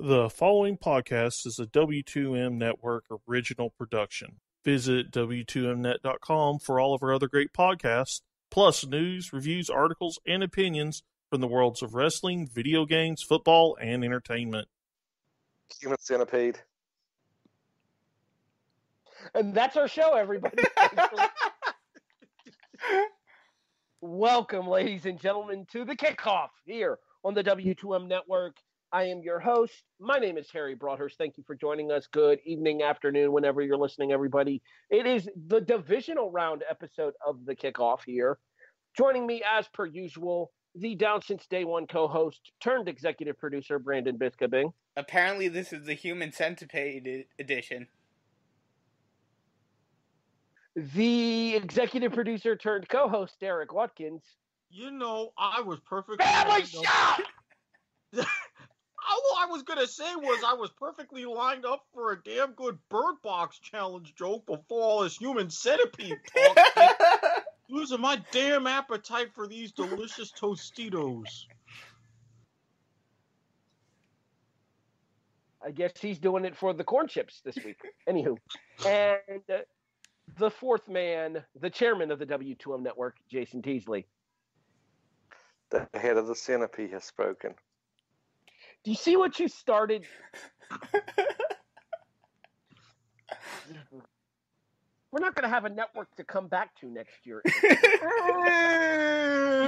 The following podcast is a W2M Network original production. Visit W2Mnet.com for all of our other great podcasts, plus news, reviews, articles, and opinions from the worlds of wrestling, video games, football, and entertainment. Human Centipede. And that's our show, everybody. Welcome, ladies and gentlemen, to the kickoff here on the W2M Network. I am your host. My name is Harry Broadhurst. Thank you for joining us. Good evening, afternoon, whenever you're listening, everybody. It is the divisional round episode of the kickoff here. Joining me, as per usual, the down since day one co-host turned executive producer Brandon Biskobing. Apparently, this is the Human Centipede edition. The executive producer turned co-host Derek Watkins. You know, I was perfectly. Family shot. All I was gonna say was I was perfectly lined up for a damn good Bird Box challenge joke before all this human centipede talk. Losing my damn appetite for these delicious Tostitos. I guess he's doing it for the corn chips this week. Anywho, and uh, the fourth man, the chairman of the W2M network, Jason Teasley. The head of the centipede has spoken. Do you see what you started? We're not going to have a network to come back to next year.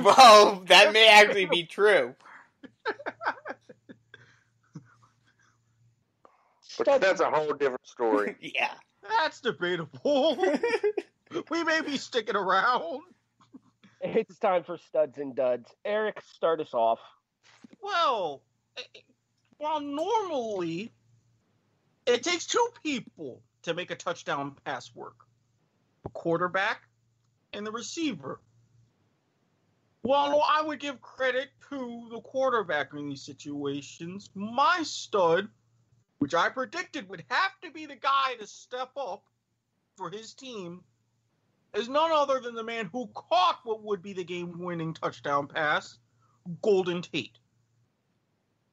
well, that may actually be true. But that's a whole different story. Yeah. That's debatable. we may be sticking around. It's time for studs and duds. Erik, start us off. Well, while normally it takes two people to make a touchdown pass work the quarterback and the receiver. While I would give credit to the quarterback in these situations, my stud, which I predicted would have to be the guy to step up for his team, is none other than the man who caught what would be the game winning touchdown pass, Golden Tate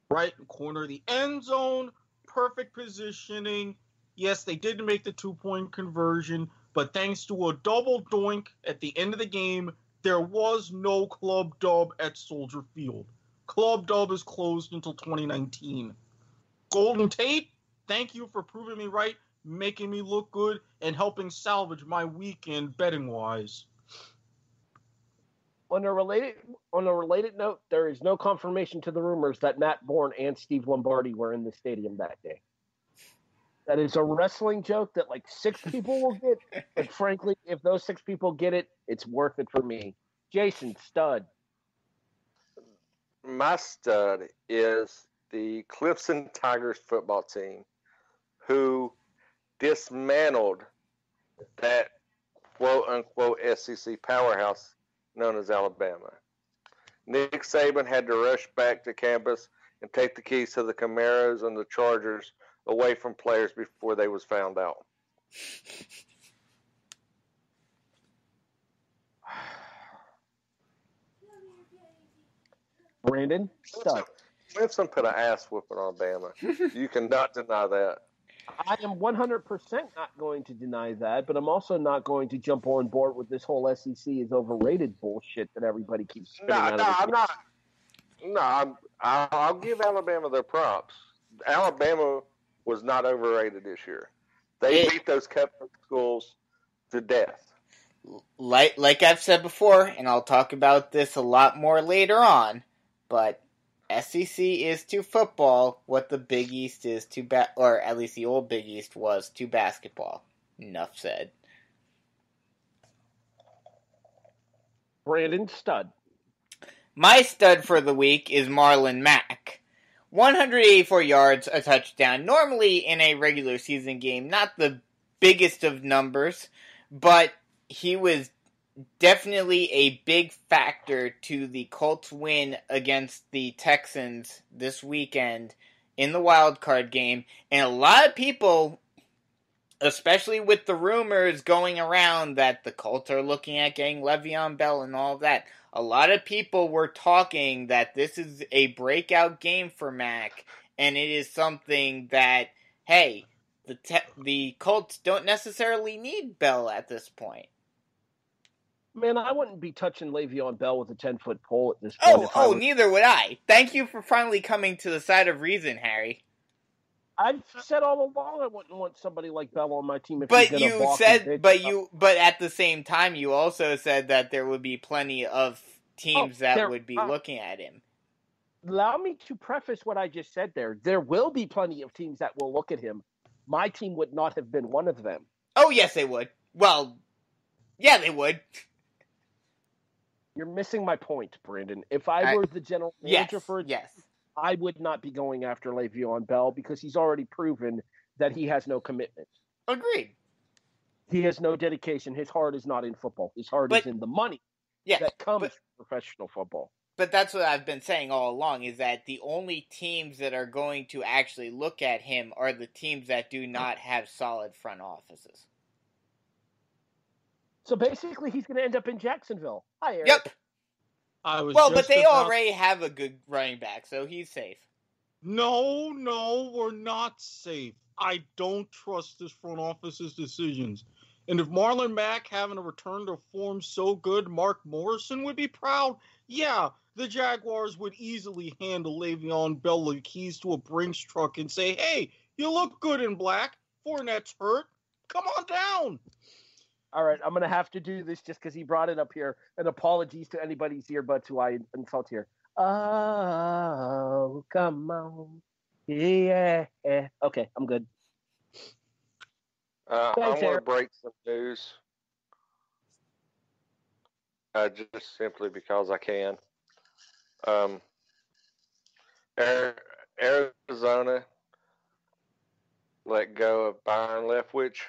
right corner of the end zone, perfect positioning. Yes, they didn't make the two point conversion, but thanks to a double doink at the end of the game, there was no club dub at Soldier Field. Club dub is closed until 2019. Golden Tate, thank you for proving me right, making me look good, and helping salvage my weekend betting wise. On a related on a related note, there is no confirmation to the rumors that Matt Borne and Steve Lombardi were in the stadium that day. That is a wrestling joke that like six people will get, but frankly, if those six people get it, it's worth it for me. Jason Stud. My stud is the Clemson Tigers football team who dismantled that quote unquote SEC powerhouse known as Alabama. Nick Saban had to rush back to campus and take the keys to the Camaros and the Chargers away from players before they was found out. Brandon Stud. Clemson put an ass whooping on Bama. You cannot deny that. I am 100% not going to deny that, but I'm also not going to jump on board with this whole SEC is overrated bullshit that everybody keeps spitting No, out of no, I'm not. No, I'm, I'll, I'll give Alabama their props. Alabama was not overrated this year. They It- beat those Catholic schools to death. Like like I've said before, and I'll talk about this a lot more later on, but SEC is to football what the Big East is to ba- or at least the old Big East was to basketball. Enough said. Brandon Stud. My stud for the week is Marlon Mack. 184 yards, a touchdown. Normally in a regular season game, not the biggest of numbers, but he was definitely a big factor to the Colts win against the Texans this weekend in the wild card game. And a lot of people especially with the rumors going around that the Colts are looking at getting Le'Veon Bell and all of that. a lot of people were talking that this is a breakout game for Mack, and it is something that, hey, the te- the Colts don't necessarily need Bell at this point. Man, I wouldn't be touching Le'Veon Bell with a ten foot pole at this point. Oh, oh, neither would I. Thank you for finally coming to the side of reason, Harry. I've said all along I wouldn't want somebody like Bell on my team. If but you said, but you, but at the same time, you also said that there would be plenty of teams oh, that would be uh, looking at him. Allow me to preface what I just said there. There will be plenty of teams that will look at him. My team would not have been one of them. Oh yes, they would. Well, yeah, they would. You're missing my point, Brandon. If I, I were the general manager yes, for yes I would not be going after Le'Veon Bell because he's already proven that he has no commitment. Agreed. He has no dedication. His heart is not in football. His heart but, is in the money yeah, that comes but, from professional football. But that's what I've been saying all along is that the only teams that are going to actually look at him are the teams that do not have solid front offices. So basically, he's going to end up in Jacksonville. Hi, Erik. Yep. I was well, but they about... already have a good running back, so he's safe. No, no, we're not safe. I don't trust this front office's decisions. And if Marlon Mack having a return to form so good, Mark Morrison would be proud. Yeah, the Jaguars would easily handle Le'Veon Bell the keys to a Brinks truck and say, "Hey, you look good in black. Fournette's hurt. Come on down." All right, I'm gonna have to do this just because he brought it up here. And apologies to anybody's earbuds who I insult here. Oh, come on, yeah. Okay, I'm good. Uh, I want to break some news, uh, just simply because I can. Um, Arizona let go of Byron Leftwich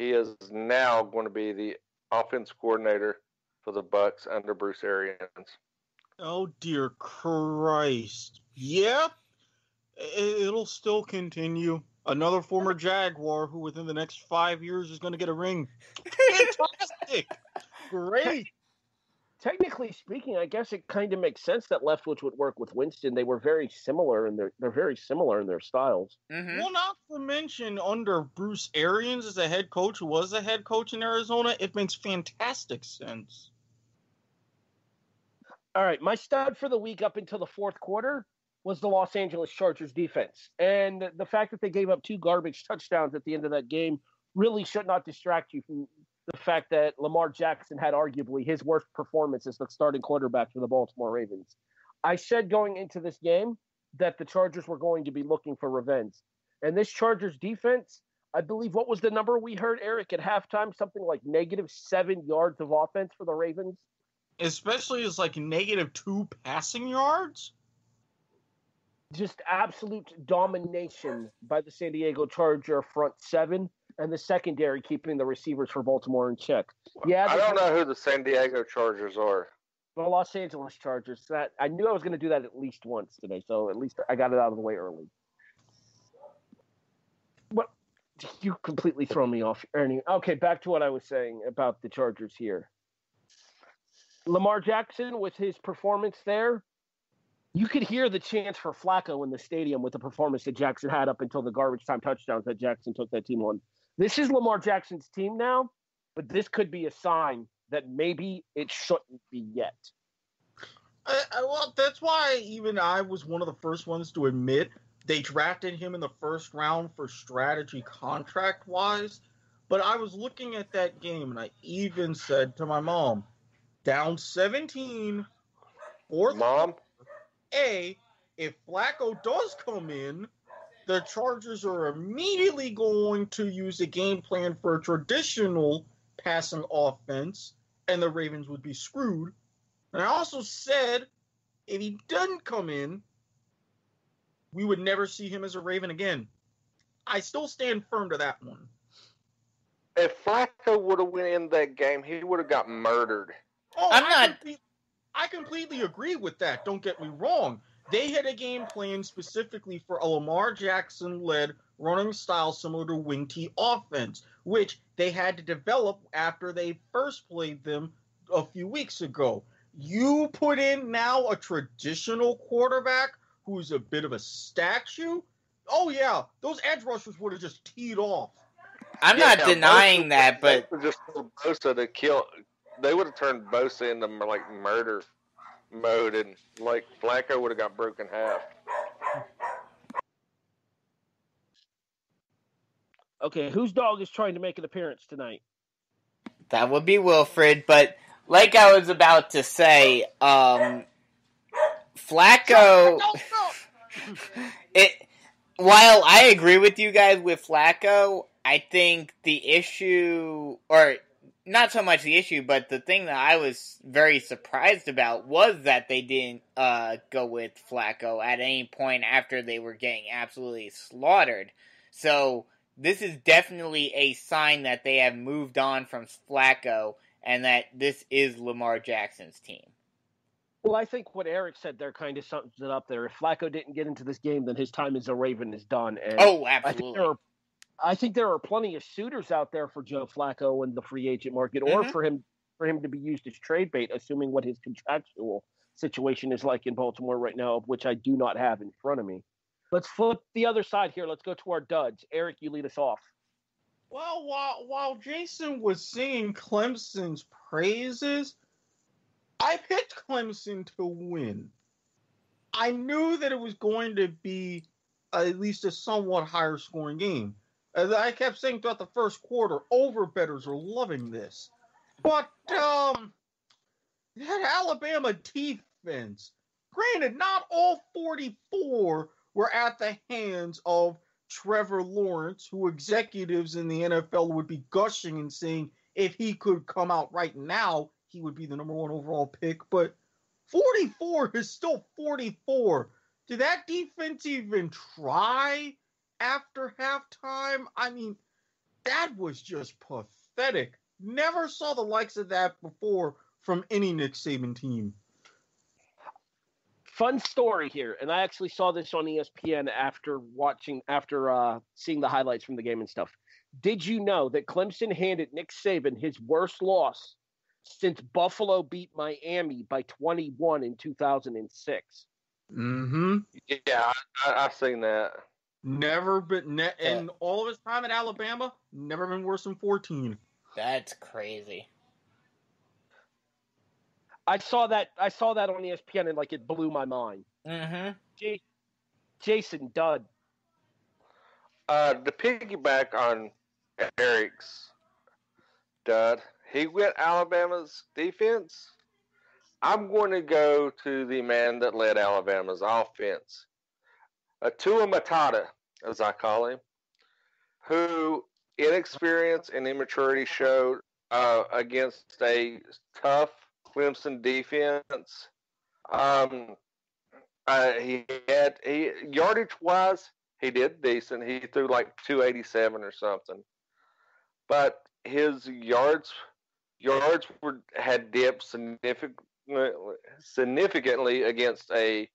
he is now going to be the offense coordinator for the Bucs under Bruce Arians. Oh dear Christ! Yep, it'll still continue. Another former Jaguar who, within the next five years, is going to get a ring. Fantastic! Great technically speaking, I guess it kind of makes sense that Leftwich would work with Winston. They were very similar, and they're they're very similar in their styles. Mm-hmm. Well, not to mention under Bruce Arians as a head coach, who was a head coach in Arizona, it makes fantastic sense. All right, my stud for the week up until the fourth quarter was the Los Angeles Chargers defense, and the fact that they gave up two garbage touchdowns at the end of that game really should not distract you from the fact that Lamar Jackson had arguably his worst performance as the starting quarterback for the Baltimore Ravens. I said going into this game that the Chargers were going to be looking for revenge. And this Chargers defense, I believe, what was the number we heard, Erik, at halftime? Something like negative seven yards of offense for the Ravens. Especially as like negative two passing yards. Just absolute domination by the San Diego Charger front seven and the secondary keeping the receivers for Baltimore in check. Yeah, I don't know who the San Diego Chargers are. The Los Angeles Chargers. That I knew I was going to do that at least once today, so at least I got it out of the way early. What? You completely throw me off, Ernie. Okay, back to what I was saying about the Chargers here. Lamar Jackson with his performance there, you could hear the chants for Flacco in the stadium with the performance that Jackson had up until the garbage time touchdowns that Jackson took that team on. This is Lamar Jackson's team now, but this could be a sign that maybe it shouldn't be yet. I, I, well, that's why even I was one of the first ones to admit they drafted him in the first round for strategy contract wise. But I was looking at that game and I even said to my mom, down 17, fourth mom. A, if Flacco does come in, the Chargers are immediately going to use a game plan for a traditional passing offense, and the Ravens would be screwed. And I also said if he doesn't come in, we would never see him as a Raven again. I still stand firm to that one. If Flacco would have went in that game, he would have got murdered. Oh, I'm I not. I completely agree with that. Don't get me wrong. They had a game plan specifically for a Lamar Jackson led running style similar to Wing T offense, which they had to develop after they first played them a few weeks ago. You put in now a traditional quarterback who's a bit of a statue. Oh yeah, those edge rushers would have just teed off. I'm Yeah, not yeah, denying Bosa- that, but Bosa just Bosa to kill. They would have turned Bosa into like murder mode, and like Flacco would have got broken half. Okay, whose dog is trying to make an appearance tonight? That would be Wilfred, but like I was about to say, um, Flacco. It. While I agree with you guys with Flacco, I think the issue, or not so much the issue, but the thing that I was very surprised about was that they didn't uh, go with Flacco at any point after they were getting absolutely slaughtered. So this is definitely a sign that they have moved on from Flacco and that this is Lamar Jackson's team. Well, I think what Erik said there kind of sums it up there. If Flacco didn't get into this game, then his time as a Raven is done. And Oh, I think absolutely. there are, I think there are plenty of suitors out there for Joe Flacco in the free agent market, or Mhm. for him for him to be used as trade bait, assuming what his contractual situation is like in Baltimore right now, of which I do not have in front of me. Let's flip the other side here. Let's go to our duds. Erik, you lead us off. Well, while while Jason was singing Clemson's praises, I picked Clemson to win. I knew that it was going to be at least a somewhat higher scoring game. I kept saying throughout the first quarter, over betters are loving this. But um that Alabama defense, granted, not all 44 were at the hands of Trevor Lawrence, who executives in the NFL would be gushing and saying if he could come out right now, he would be the number one overall pick. But 44 is still 44. Did that defense even try after halftime? I mean, that was just pathetic. Never saw the likes of that before from any Nick Saban team. Fun story here, and I actually saw this on E ESPN after watching, after uh, seeing the highlights from the game and stuff. Did you know that Clemson handed Nick Saban his worst loss since Buffalo beat Miami by 21 in 2006? Mm-hmm. Yeah, I, I seen that. Never been, ne- and all of his time at Alabama, never been worse than 14. That's crazy. I saw that. I saw that on ESPN, and like it blew my mind. Mm-hmm. J- Jason Dud. Uh, to piggyback on Erik's dud, he went Alabama's defense. I'm going to go to the man that led Alabama's offense, Atua Matata, as I call him, who inexperience and immaturity showed uh, against a tough Clemson defense. Um, uh, he had he yardage wise, he did decent. He threw like 287 or something. But his yards yards were had dipped significantly significantly against a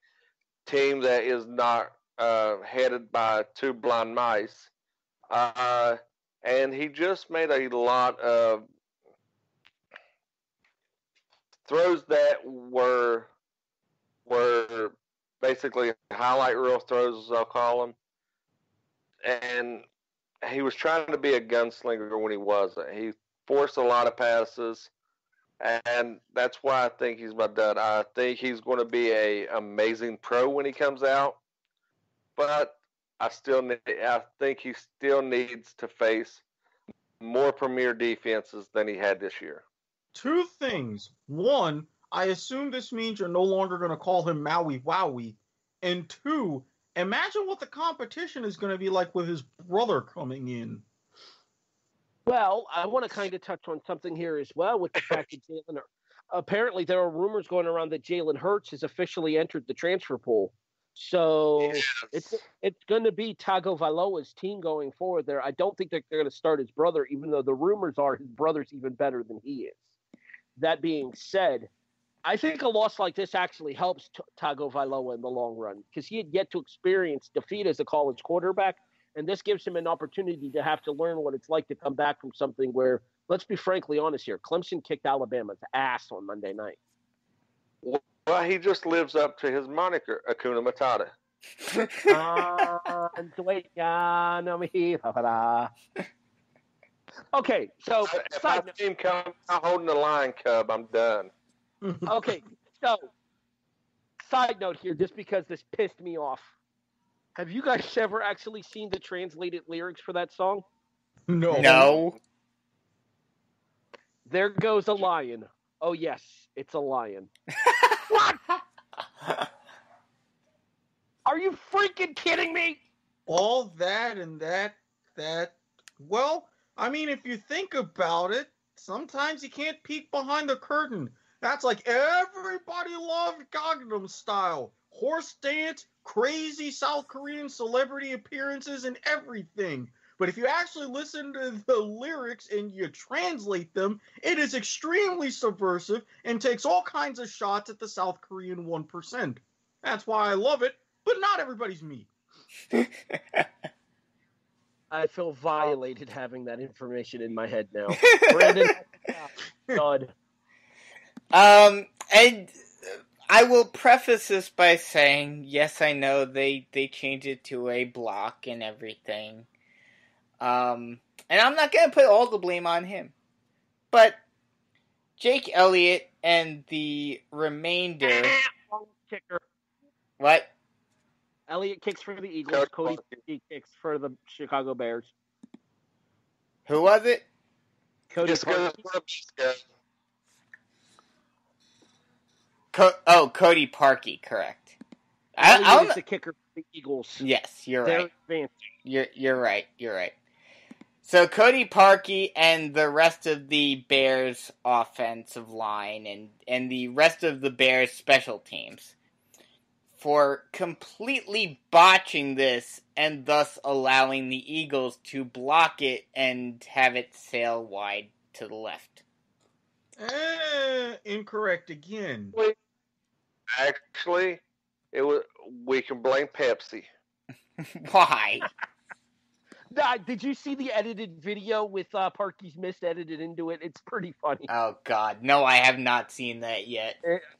team that is not uh, headed by two blind mice. Uh, and he just made a lot of throws that were were basically highlight reel throws, as I'll call them. And he was trying to be a gunslinger when he wasn't. He forced a lot of passes, and that's why I think he's my dud. I think he's going to be a amazing pro when he comes out, but I still need, I think he still needs to face more premier defenses than he had this year. Two things. One, I assume this means you're no longer going to call him Maui Wowie. And two, imagine what the competition is going to be like with his brother coming in. Well, I want to kind of touch on something here as well with the fact that Jalen. Apparently, there are rumors going around that Jalen Hurts has officially entered the transfer pool. So it's it's going to be Tagovailoa's team going forward. There, I don't think that they're going to start his brother, even though the rumors are his brother's even better than he is. That being said, I think a loss like this actually helps T- Tagovailoa in the long run because he had yet to experience defeat as a college quarterback, and this gives him an opportunity to have to learn what it's like to come back from something where, let's be frankly honest here, Clemson kicked Alabama's ass on Monday night. Well, he just lives up to his moniker, Akuna Matata. Ah, okay, so If side I note. see him come out holding the lion cub, I'm done. Okay, so side note here, just because this pissed me off. Have you guys ever actually seen the translated lyrics for that song? no. no. There goes a lion. Oh yes, it's a lion. Are you freaking kidding me? All that and that, that. Well, I mean, if you think about it, sometimes you can't peek behind the curtain. That's like everybody loved Gangnam Style. Horse dance, crazy South Korean celebrity appearances, and everything. But if you actually listen to the lyrics and you translate them, it is extremely subversive and takes all kinds of shots at the South Korean 1%. That's why I love it, but not everybody's me. I feel violated having that information in my head now. Brandon, God. Um, and I will preface this by saying, yes, I know they they changed it to a block and everything. Um, and I'm not gonna put all the blame on him, but Jake Elliott and the remainder. Kicker. What? Elliott kicks for the Eagles. Cody Cody kicks for the Chicago Bears. Who was it? Cody Just because Parkey. it's what it's good. Co- oh, Cody Parkey, correct. I, I don't is the kicker for the Eagles. Yes, you're They're right. advancing. You're you're right. You're right. So Cody Parkey and the rest of the Bears offensive line and and the rest of the Bears special teams for completely botching this and thus allowing the Eagles to block it and have it sail wide to the left. Eh, incorrect again. Actually, it was. We can blame Pepsi. Why? Nah, did you see the edited video with uh, Parkey's miss edited into it? It's pretty funny. Oh God, no! I have not seen that yet.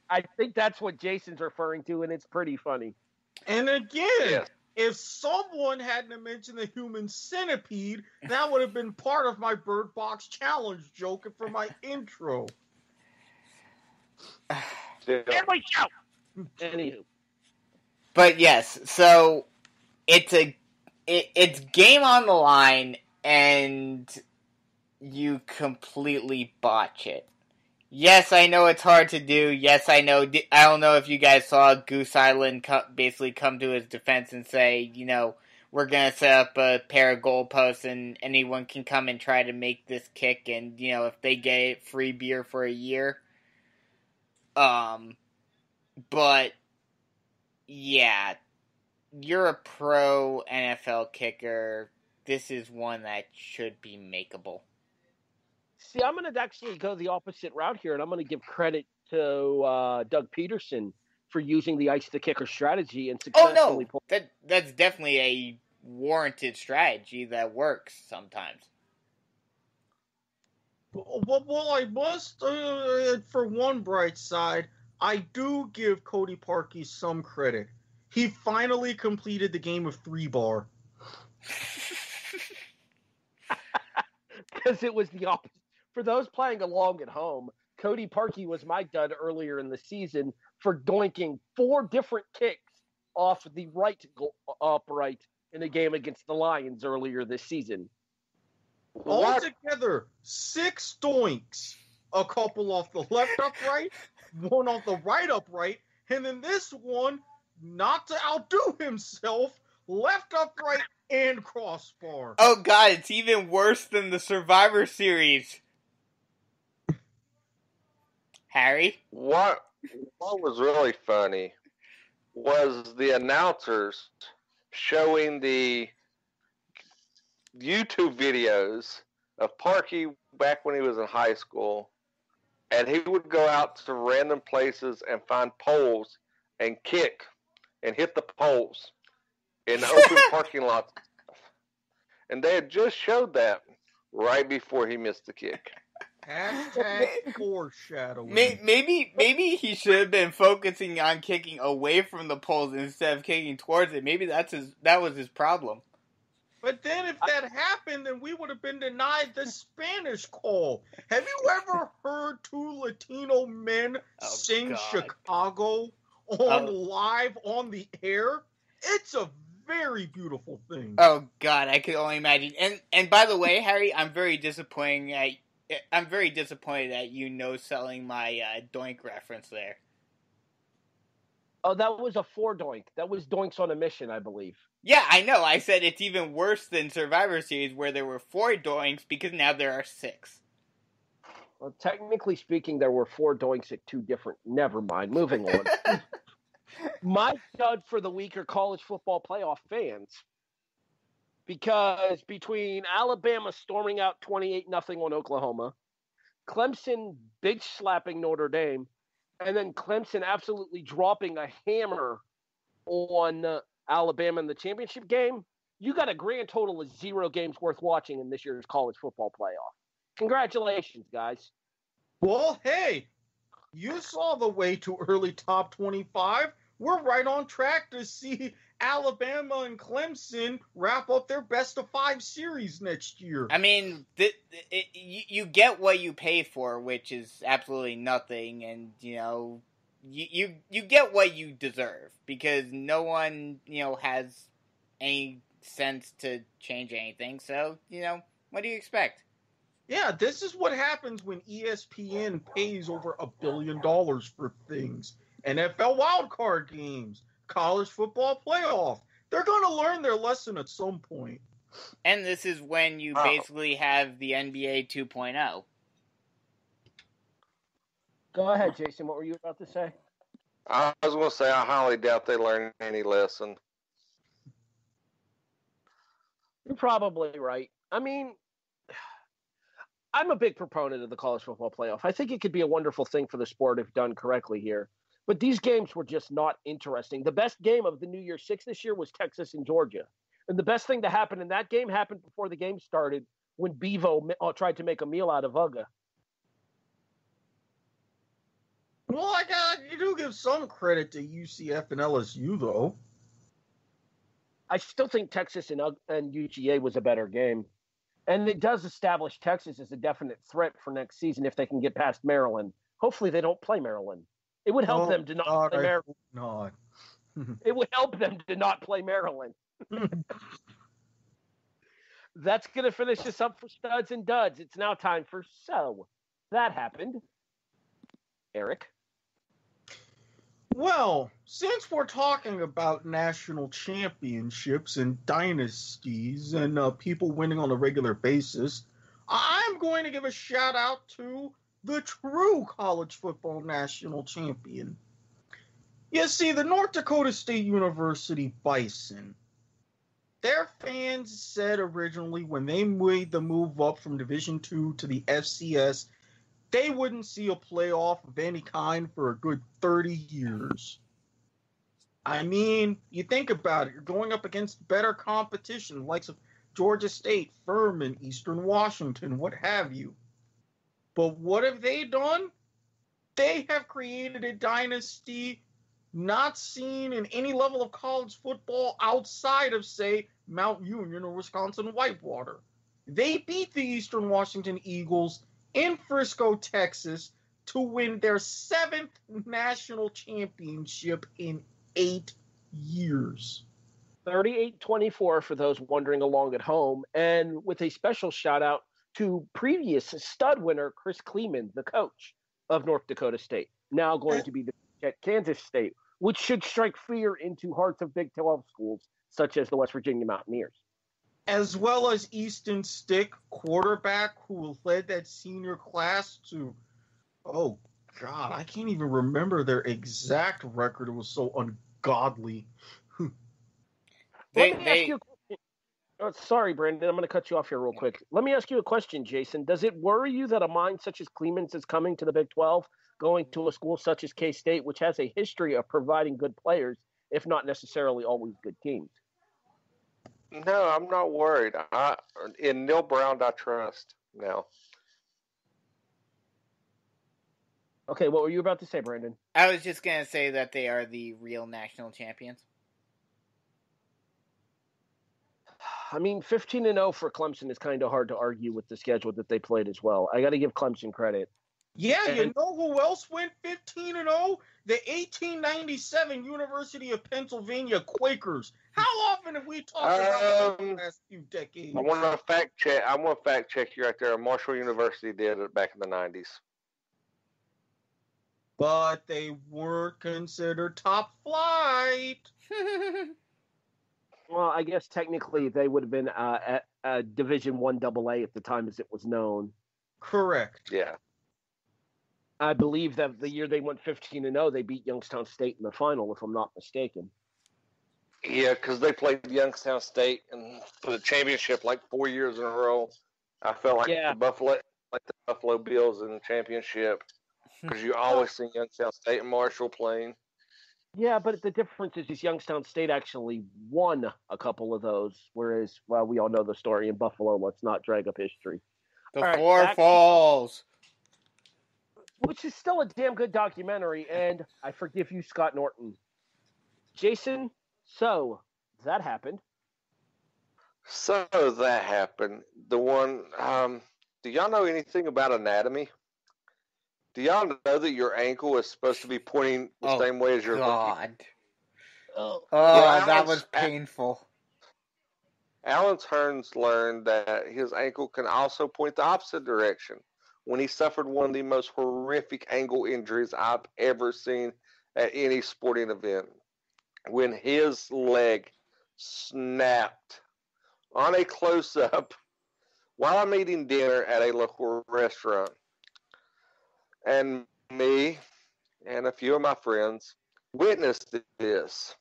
I think that's what Jason's referring to, and it's pretty funny. And again, Yes. if someone hadn't mentioned the human centipede, that would have been part of my Bird Box Challenge joke for my intro. Yeah. Family show. Anywho, But yes, so it's a it, it's game on the line, and you completely botch it. Yes, I know it's hard to do. Yes, I know. I don't know if you guys saw Goose Island co- basically come to his defense and say, you know, we're gonna set up a pair of goalposts, and anyone can come and try to make this kick, and you know, if they get it, free beer for a year. Um, but yeah, you're a pro NFL kicker. This is one that should be makeable. see, I'm going to actually go the opposite route here, and I'm going to give credit to uh, Doug Pederson for using the ice the kicker strategy and successfully. Oh no, pull- that that's definitely a warranted strategy that works sometimes. Well, well I must, uh, for one bright side, I do give Cody Parkey some credit. He finally completed the game of three bar. because it was the opposite. For those playing along at home, Cody Parkey was my dud earlier in the season for doinking four different kicks off the right upright in a game against the Lions earlier this season. Altogether, six doinks. A couple off the left upright, one off the right upright, and then this one, not to outdo himself, left upright and crossbar. Oh god, it's even worse than the Survivor Series. Harry? What what was really funny was the announcers showing the YouTube videos of Parkey back when he was in high school, and he would go out to random places and find poles and kick and hit the poles in the open parking lot. And they had just showed that right before he missed the kick. Hashtag foreshadowing. Maybe maybe he should have been focusing on kicking away from the poles instead of kicking towards it. Maybe that's his that was his problem. But then if that happened, then we would have been denied the Spanish call. Have you ever heard two Latino men Oh, sing God. Chicago on Oh. live on the air? It's a very beautiful thing. Oh God, I could only imagine. And and by the way, Harry, I'm very disappointed at I'm very disappointed at you no selling my uh, Doink reference there. Oh, that was a four doink. That was doinks on a mission, I believe. Yeah, I know. I said it's even worse than Survivor Series where there were four Doinks because now there are six. Well, technically speaking, there were four doinks at two different. Never mind. Moving on. My stud for the week are college football playoff fans. Because between Alabama storming out 28 nothing on Oklahoma, Clemson bitch slapping Notre Dame, and then Clemson absolutely dropping a hammer on uh, Alabama in the championship game, you got a grand total of zero games worth watching in this year's college football playoff. Congratulations, guys. Well, hey, you saw the way to early top 25. We're right on track to see Alabama and Clemson wrap up their best of five series next year. I mean, th- it, you, you get what you pay for, which is absolutely nothing, and you know, you, you you get what you deserve because no one you know has any sense to change anything. So you know, what do you expect? Yeah, this is what happens when E ESPN pays over a billion dollars for things. NFL wildcard games, college football playoff. They're going to learn their lesson at some point. And this is when you Wow. basically have the NBA 2.0. Go ahead, Jason. What were you about to say? I was going to say I highly doubt they learn any lesson. You're probably right. I mean, I'm a big proponent of the college football playoff. I think it could be a wonderful thing for the sport if done correctly here. But these games were just not interesting. The best game of the New Year Six this year was Texas and Georgia. And the best thing to happen in that game happened before the game started when Bevo uh, tried to make a meal out of Uga. Well, I got you do give some credit to UCF and LSU though. I still think Texas and, and UGA was a better game. And it does establish Texas as a definite threat for next season if they can get past Maryland. Hopefully, they don't play Maryland. It would help Oh, them to not God, play Maryland. not. It would help them to not play Maryland. That's going to finish us up for studs and duds. It's now time for so. That happened. Eric. Well, since we're talking about national championships and dynasties and uh, people winning on a regular basis, I'm going to give a shout out to the true college football national champion. You see, the North Dakota State University Bison, their fans said originally when they made the move up from Division Two to the FCS, they wouldn't see a playoff of any kind for a good 30 years. I mean, you think about it, you're going up against better competition, likes of Georgia State, Furman, Eastern Washington, what have you. But what have they done? They have created a dynasty not seen in any level of college football outside of, say, Mount Union or Wisconsin Whitewater. They beat the Eastern Washington Eagles in Frisco, Texas, to win their seventh national championship in eight years. 38 24 for those wondering along at home. And with a special shout out to previous stud winner, Chris Klieman, the coach of North Dakota State, now going to be the at Kansas State, which should strike fear into hearts of Big 12 schools such as the West Virginia Mountaineers. As well as Easton Stick, quarterback who led that senior class to, oh God, I can't even remember their exact record. It was so ungodly. They, Let me they, ask you a question. Oh, sorry, Brandon. I'm going to cut you off here real quick. Let me ask you a question, Jason. Does it worry you that a mind such as Klieman's is coming to the Big 12, going to a school such as K State, which has a history of providing good players, if not necessarily always good teams? No, I'm not worried. I, in Neal Brown, I trust now. Okay, what were you about to say, Brandon? I was just gonna say that they are the real national champions. I mean, 15 and 0 for Clemson is kind of hard to argue with the schedule that they played as well. I got to give Clemson credit. Yeah, you know who else went 15 and 0? The 1897 University of Pennsylvania Quakers. How often have we talked about that in Um, the last few decades? I want to fact check. I want to fact check you right there. Marshall University did it back in the '90s. But they weren't considered top flight. Well, I guess technically they would have been uh, at uh, Division One AA at the time as it was known. Correct. Yeah, I believe that the year they went 15 and 0, they beat Youngstown State in the final, if I'm not mistaken. yeah, because they played Youngstown State and for the championship like four years in a row. I felt like Yeah. the Buffalo, like the Buffalo Bills in the championship, hmm. because you always see Youngstown State and Marshall playing. Yeah, but the difference is, is Youngstown State actually won a couple of those, whereas, well, we all know the story in Buffalo. Let's not drag up history. the All right, Four back- Falls. Which is still a damn good documentary. And I forgive you, Scott Norton. Jason, so that happened. So that happened. The one, um, do y'all know anything about anatomy? Do y'all know that your ankle is supposed to be pointing the Oh, same way as your God. Oh, Oh, Well, that was painful. Allen Hurns learned that his ankle can also point the opposite direction when he suffered one of the most horrific ankle injuries I've ever seen at any sporting event. When his leg snapped on a close up while I'm eating dinner at a local restaurant. And me and a few of my friends witnessed this.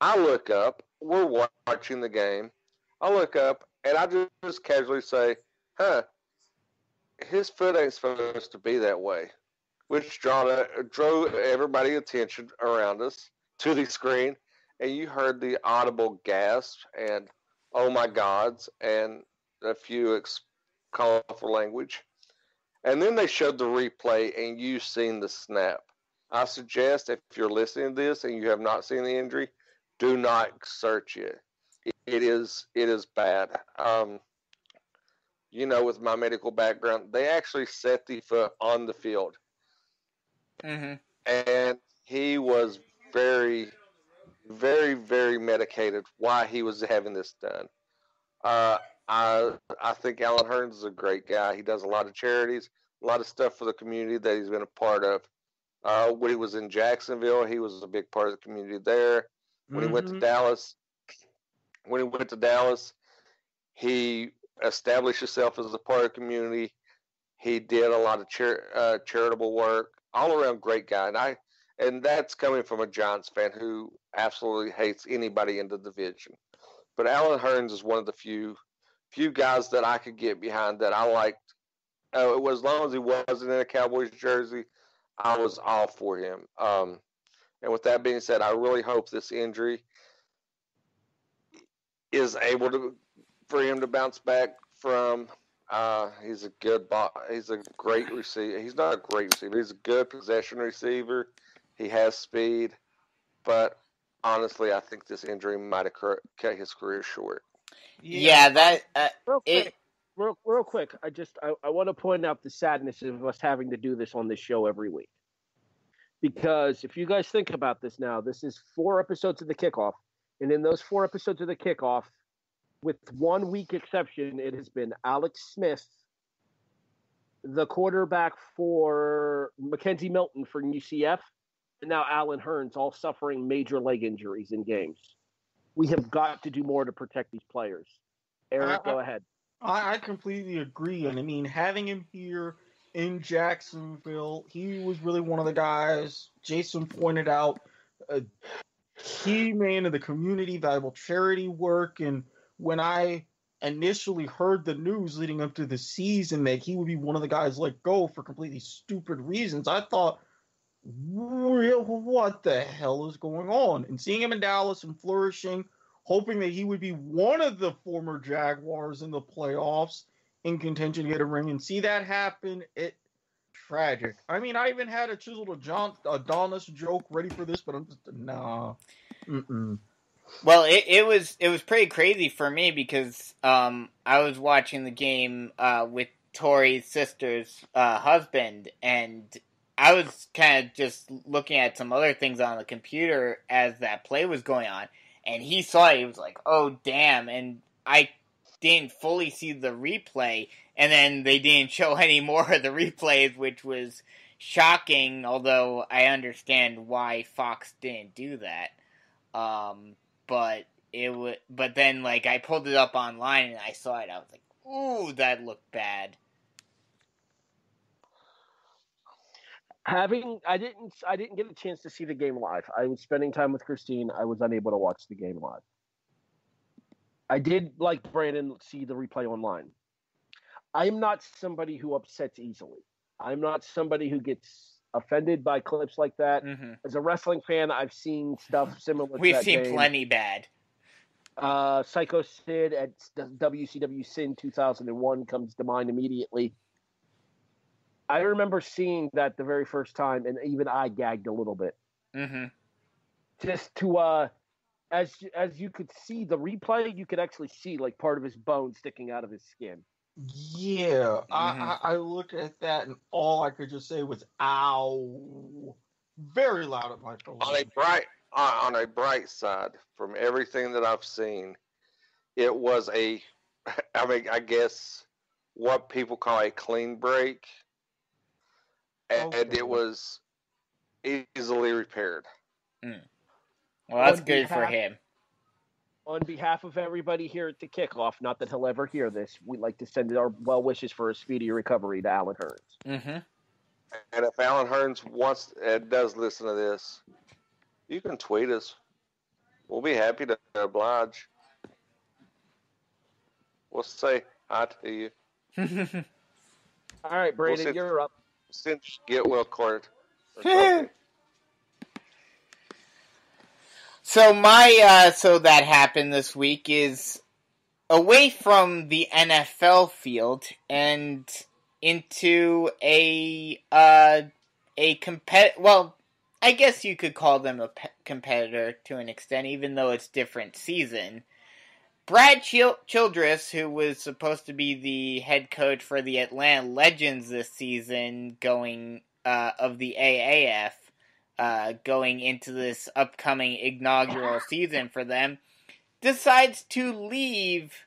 I look up, we're watching the game. I look up and I just, just casually say, huh, his foot ain't supposed to be that way, which draw, drove everybody attention around us to the screen. And you heard the audible gasp and oh my gods and a few ex- colorful language. And then they showed the replay and you've seen the snap. I suggest if you're listening to this and you have not seen the injury, do not search it it is it is bad. Um, you know, with my medical background, they actually set the foot on the field, hmm and he was very, very, very medicated. Why he was having this done? Uh, I I think Allen Hurns is a great guy. He does a lot of charities, a lot of stuff for the community that he's been a part of. Uh, when he was in Jacksonville, he was a big part of the community there. When he went to Mhm. Dallas, when he went to Dallas, he established himself as a part of the community. He did a lot of char- uh, charitable work, all around great guy, and I, and that's coming from a Giants fan who absolutely hates anybody in the division. But Allen Hurns is one of the few, few guys that I could get behind that I liked. Uh, it was as long as he wasn't in a Cowboys jersey, I was all for him. Um, and with that being said, I really hope this injury is able to for him to bounce back from. Uh, he's a good, bo- he's a great receiver. He's not a great receiver. He's a good possession receiver. He has speed, but honestly, I think this injury might have cur- cut his career short. Yeah, that uh, real quick, it. real, real quick. I just I, I want to point out the sadness of us having to do this on this show every week. Because if you guys think about this now, this is four episodes of the kickoff, and in those four episodes of the kickoff, with one week exception, it has been Alex Smith, the quarterback for McKenzie Milton for UCF, and now Allen Hurns, all suffering major leg injuries in games. We have got to do more to protect these players. Erik, I- go ahead. I, I completely agree. And I mean, having him here in Jacksonville, he was really one of the guys. Jason pointed out a key man of the community, valuable charity work. And when I initially heard the news leading up to the season that he would be one of the guys let go for completely stupid reasons, I thought, "Real- what the hell is going on? And seeing him in Dallas and flourishing, hoping that he would be one of the former Jaguars in the playoffs in contention to get a ring and see that happen, it tragic. I mean, I even had a chiseled Adonis joke ready for this, but I'm just nah. Mm-mm. Well, it, it was it was pretty crazy for me because um, I was watching the game uh, with Tori's sister's uh, husband, and I was kind of just looking at some other things on the computer as that play was going on, and he saw it. He was like, "Oh, damn!" And I didn't fully see the replay, and then they didn't show any more of the replays, which was shocking. Although I understand why Fox didn't do that. Um, but it would. But then, like, I pulled it up online and I saw it. I was like, "Ooh, that looked bad." Having I didn't I didn't get a chance to see the game live. I was spending time with Christine. I was unable to watch the game live. I did like Brandon see the replay online. I'm not somebody who upsets easily. I'm not somebody who gets offended by clips like that. Mm-hmm. As a wrestling fan, I've seen stuff similar. We've to that seen game. plenty bad. Uh, Psycho Sid at WCW Sin 2001 comes to mind immediately. I remember seeing that the very first time, and even I gagged a little bit. Mm-hmm. Just to, uh, as as you could see the replay, you could actually see like part of his bone sticking out of his skin. Yeah, Mhm. I, I I looked at that and all I could just say was "ow," very loud at my phone. on a bright uh, on a bright side from everything that I've seen, it was a I mean I guess what people call a clean break, and Okay. it was easily repaired. Well, that's On good for behalf- him. On behalf of everybody here at the kickoff, not that he'll ever hear this, we'd like to send our well wishes for a speedy recovery to Allen Hurns. Mm-hmm. And if Allen Hurns wants and does listen to this, you can tweet us. We'll be happy to oblige. We'll say hi to you. All right, Brandon, sit- you're up. Since get well card. or something. So my uh so that happened this week is away from the NFL field and into a uh a compet well I guess you could call them a pe- competitor to an extent even though it's different season. Brad Chil- Childress, who was supposed to be the head coach for the Atlanta Legends this season, going uh, of the AAF, uh, going into this upcoming inaugural season for them, decides to leave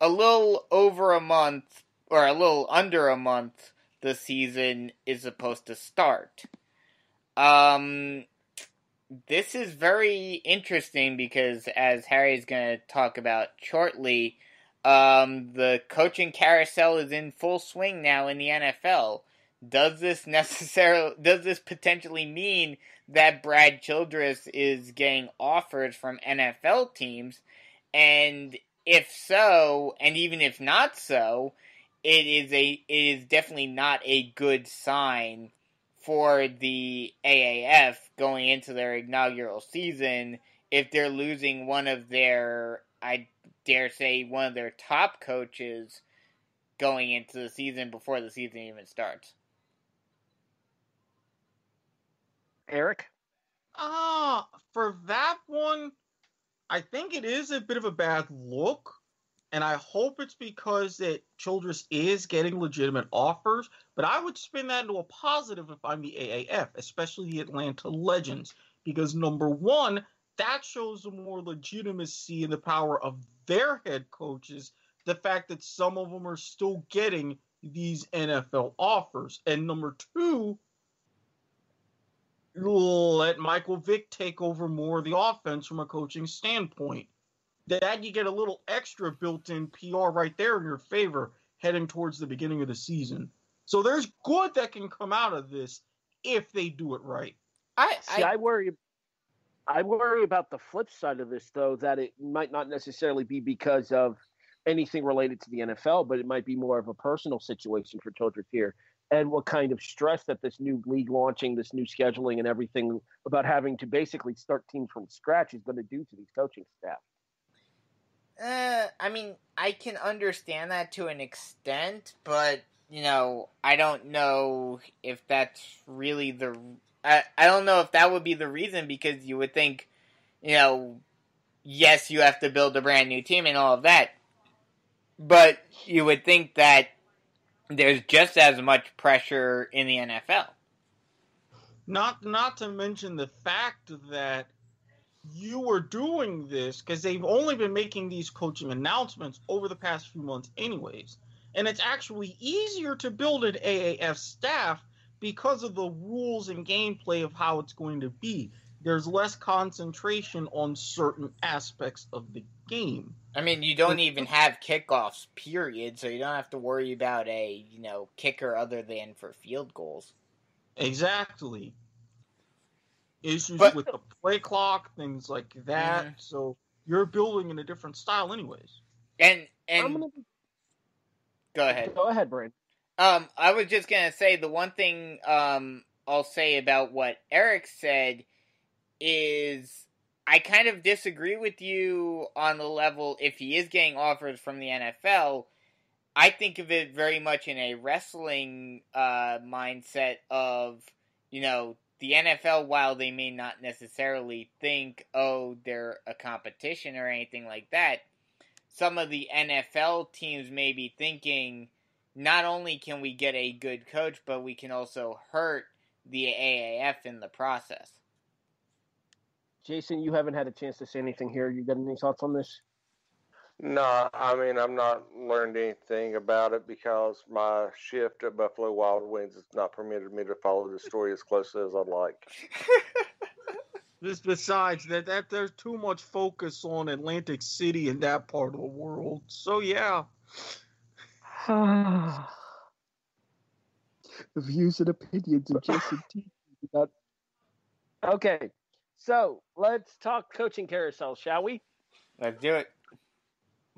a little over a month, or a little under a month, the season is supposed to start. Um, this is very interesting because, as Harry's going to talk about shortly, um, the coaching carousel is in full swing now in the NFL does this necessarily does this potentially mean that Brad Childress is getting offers from NFL teams and if so and even if not so it is a it is definitely not a good sign for the AAF going into their inaugural season if they're losing one of their I dare say one of their top coaches going into the season before the season even starts. Erik? Ah, for that one, I think it is a bit of a bad look, and I hope it's because that Childress is getting legitimate offers. But I would spin that into a positive if I'm the AAF, especially the Atlanta Legends, because number one, that shows a more legitimacy and the power of their head coaches. The fact that some of them are still getting these NFL offers, and number two, let Michael Vick take over more of the offense from a coaching standpoint. That you get a little extra built-in PR right there in your favor heading towards the beginning of the season. So there's good that can come out of this if they do it right. I, See, I, worry. I worry about the flip side of this, though, that it might not necessarily be because of anything related to the NFL, but it might be more of a personal situation for Childress here, and what kind of stress that this new league launching, this new scheduling, and everything about having to basically start teams from scratch is going to do to these coaching staff. Uh, I mean, I can understand that to an extent, but you know, I don't know if that's really the. I, I don't know if that would be the reason because you would think, you know, yes, you have to build a brand new team and all of that, but you would think that there's just as much pressure in the NFL. Not not to mention the fact that you were doing this because they've only been making these coaching announcements over the past few months, anyways. And it's actually easier to build an AAF staff because of the rules and gameplay of how it's going to be. There's less concentration on certain aspects of the game. I mean, you don't even have kickoffs, period, so you don't have to worry about a, you know, kicker other than for field goals. Exactly. Issues But- with the play clock, things like that. Mhm. So you're building in a different style, anyways. And I'm and gonna go ahead. go ahead, Brandon. Um, I was just gonna say the one thing um I'll say about what Erik said is I kind of disagree with you on the level if he is getting offers from the NFL. I think of it very much in a wrestling uh, mindset of, you know, the NFL, while they may not necessarily think, oh, they're a competition or anything like that, some of the NFL teams may be thinking, not only can we get a good coach, but we can also hurt the AAF in the process. Jason, you haven't had a chance to say anything here. You got any thoughts on this? No, I mean I've not learned anything about it because my shift at Buffalo Wild Wings has not permitted me to follow the story as closely as I'd like. This besides that, that there's too much focus on Atlantic City and that part of the world. So yeah. the views and opinions of Jason T. Okay, so let's talk coaching carousel, shall we? Let's do it.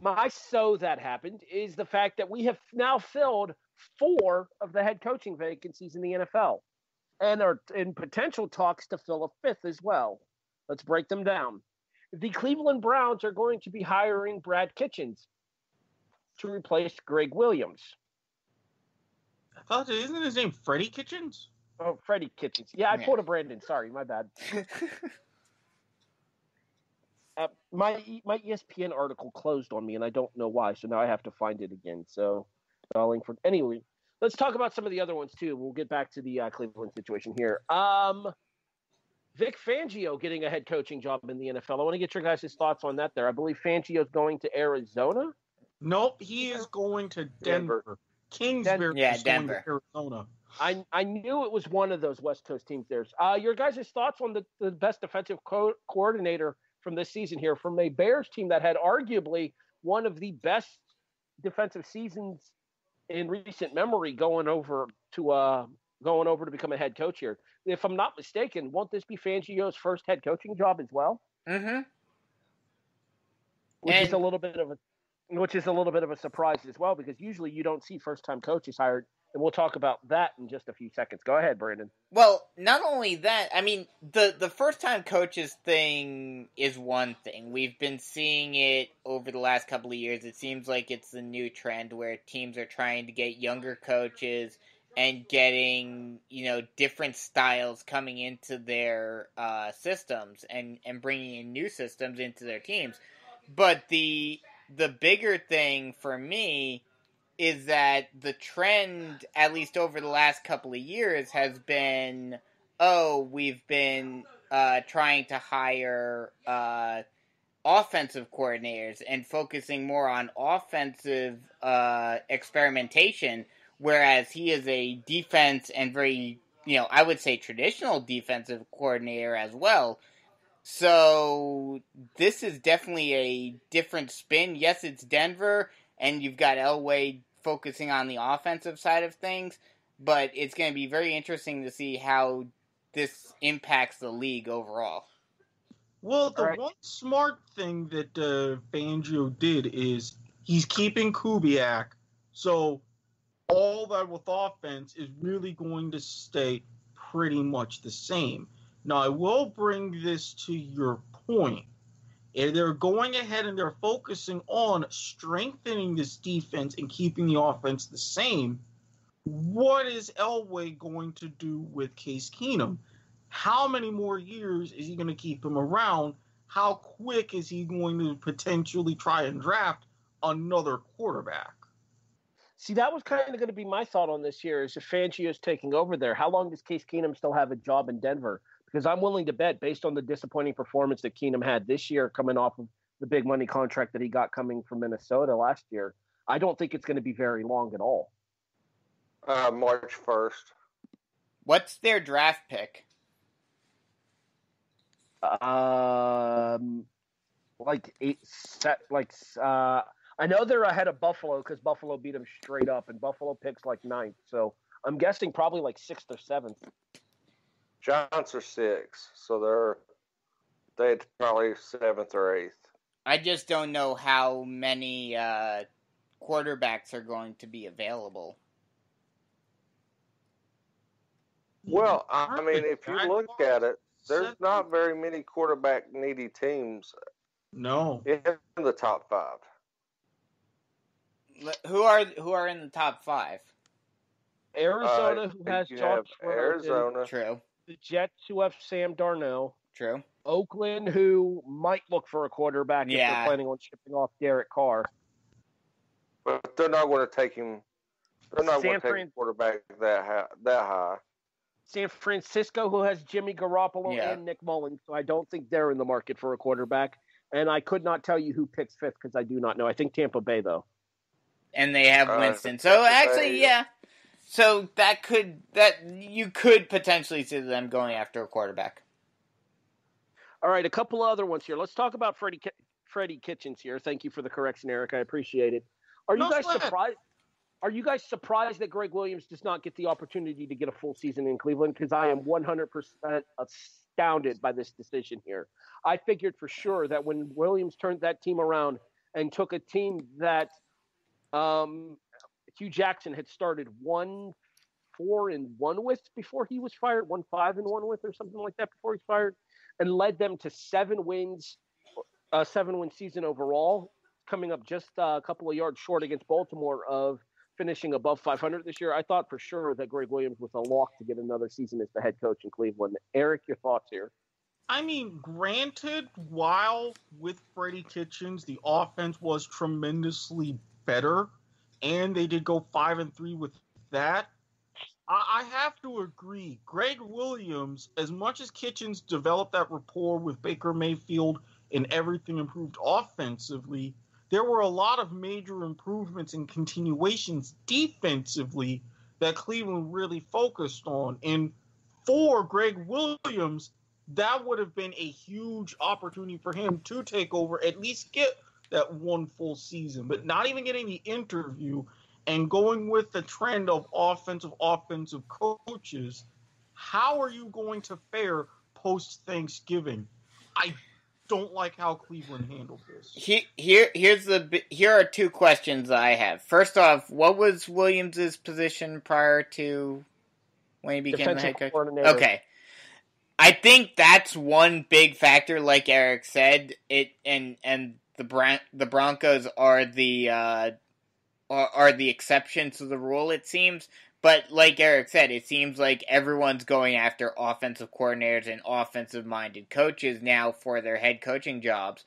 My so that happened is the fact that we have now filled four of the head coaching vacancies in the NFL and are in potential talks to fill a fifth as well. Let's break them down. The Cleveland Browns are going to be hiring Brad Kitchens to replace Gregg Williams. I thought isn't his name Freddie Kitchens? Oh, Freddie Kitchens. Yeah, I Yeah. pulled a Brandon. Sorry, my bad. Uh, my my ESPN article closed on me, and I don't know why. So now I have to find it again. So, calling for anyway. Let's talk about some of the other ones too. We'll get back to the uh, Cleveland situation here. Um, Vic Fangio getting a head coaching job in the NFL. I want to get your guys' thoughts on that. There, I believe Fangio's going to Arizona. Nope, he is going to Denver. Denver. Kingsbury Yeah, is going Denver. to Arizona. I I knew it was one of those West Coast teams. There's uh, your guys' thoughts on the, the best defensive co- coordinator from this season here from a Bears team that had arguably one of the best defensive seasons in recent memory, going over to uh going over to become a head coach here. If I'm not mistaken, won't this be Fangio's first head coaching job as well? mm-hmm. Which is a little bit of a which is a little bit of a surprise as well because usually you don't see first time coaches hired and we'll talk about that in just a few seconds. Go ahead, Brandon. Well, not only that, I mean, the the first time coaches thing is one thing. We've been seeing it over the last couple of years. It seems like it's the new trend where teams are trying to get younger coaches and getting, you know, different styles coming into their uh, systems and and bringing in new systems into their teams. But the the bigger thing for me is that the trend, at least over the last couple of years, has been oh, we've been uh, trying to hire uh, offensive coordinators and focusing more on offensive uh, experimentation, whereas he is a defense and very, you know, I would say traditional defensive coordinator as well. So this is definitely a different spin. Yes, it's Denver, and you've got Elway focusing on the offensive side of things, but it's going to be very interesting to see how this impacts the league overall. Well, the All right. one smart thing that uh, Fangio did is he's keeping Kubiak, so all that with offense is really going to stay pretty much the same. Now, I will bring this to your point. If they're going ahead and they're focusing on strengthening this defense and keeping the offense the same, what is Elway going to do with Case Keenum? How many more years is he going to keep him around? How quick is he going to potentially try and draft another quarterback? See, that was kind of going to be my thought on this year is if Fangio's taking over there, how long does Case Keenum still have a job in Denver? Because I'm willing to bet, based on the disappointing performance that Keenum had this year, coming off of the big money contract that he got coming from Minnesota last year, I don't think it's going to be very long at all. Uh, March 1st. What's their draft pick? Um, like eight set, like uh, I know they're ahead of Buffalo because Buffalo beat them straight up, and Buffalo picks like ninth. So I'm guessing probably like sixth or seventh. Giants are six, so they're they'd probably seventh or eighth. I just don't know how many uh, quarterbacks are going to be available. Well, I mean, if you look at it, there's not very many quarterback needy teams No. in the top five. Who are who are in the top five? Arizona, Uh, who has you Josh Arizona. True, the Jets, who have Sam Darnold, true. Oakland, who might look for a quarterback if they're planning on shipping off Derek Carr. But they're not going to take him. They're not going to take Fran- a quarterback that high, that high. San Francisco, who has Jimmy Garoppolo Yeah. and Nick Mullens, so I don't think they're in the market for a quarterback. And I could not tell you who picks fifth because I do not know. I think Tampa Bay, though. And they have Uh, Winston. So actually, Bay. yeah. So that could that you could potentially see them going after a quarterback. All right, a couple other ones here. Let's talk about Freddie Ki- Freddie Kitchens here. Thank you for the correction, Erik. I appreciate it. Are you No guys sweat. surprised? Are you guys surprised that Gregg Williams does not get the opportunity to get a full season in Cleveland? Because I am 100% astounded by this decision here. I figured for sure that when Williams turned that team around and took a team that um, Hue Jackson had started one four and one with before he was fired, one five and one with, or something like that before he was fired, and led them to seven wins, a seven win season overall, coming up just uh, a couple of yards short against Baltimore of finishing above 500 this year. I thought for sure that Gregg Williams was a lock to get another season as the head coach in Cleveland. Erik, your thoughts here? I mean, granted, while with Freddie Kitchens, the offense was tremendously better, and they did go five and three with that. I, I have to agree. Gregg Williams, as much as Kitchens developed that rapport with Baker Mayfield and everything improved offensively, there were a lot of major improvements and continuations defensively that Cleveland really focused on. And for Gregg Williams, that would have been a huge opportunity for him to take over, at least get that one full season, but not even getting the interview and going with the trend of offensive offensive coaches. How are you going to fare post Thanksgiving? I don't like how Cleveland handled this. He, here, here's the here are two questions I have. First off, what was Williams's position prior to when he became the head coach? Okay, I think that's one big factor. Like Erik said, it and and the Bron- the Broncos are the uh, are, are the exception to the rule. It seems. But like Erik said, it seems like everyone's going after offensive coordinators and offensive minded coaches now for their head coaching jobs.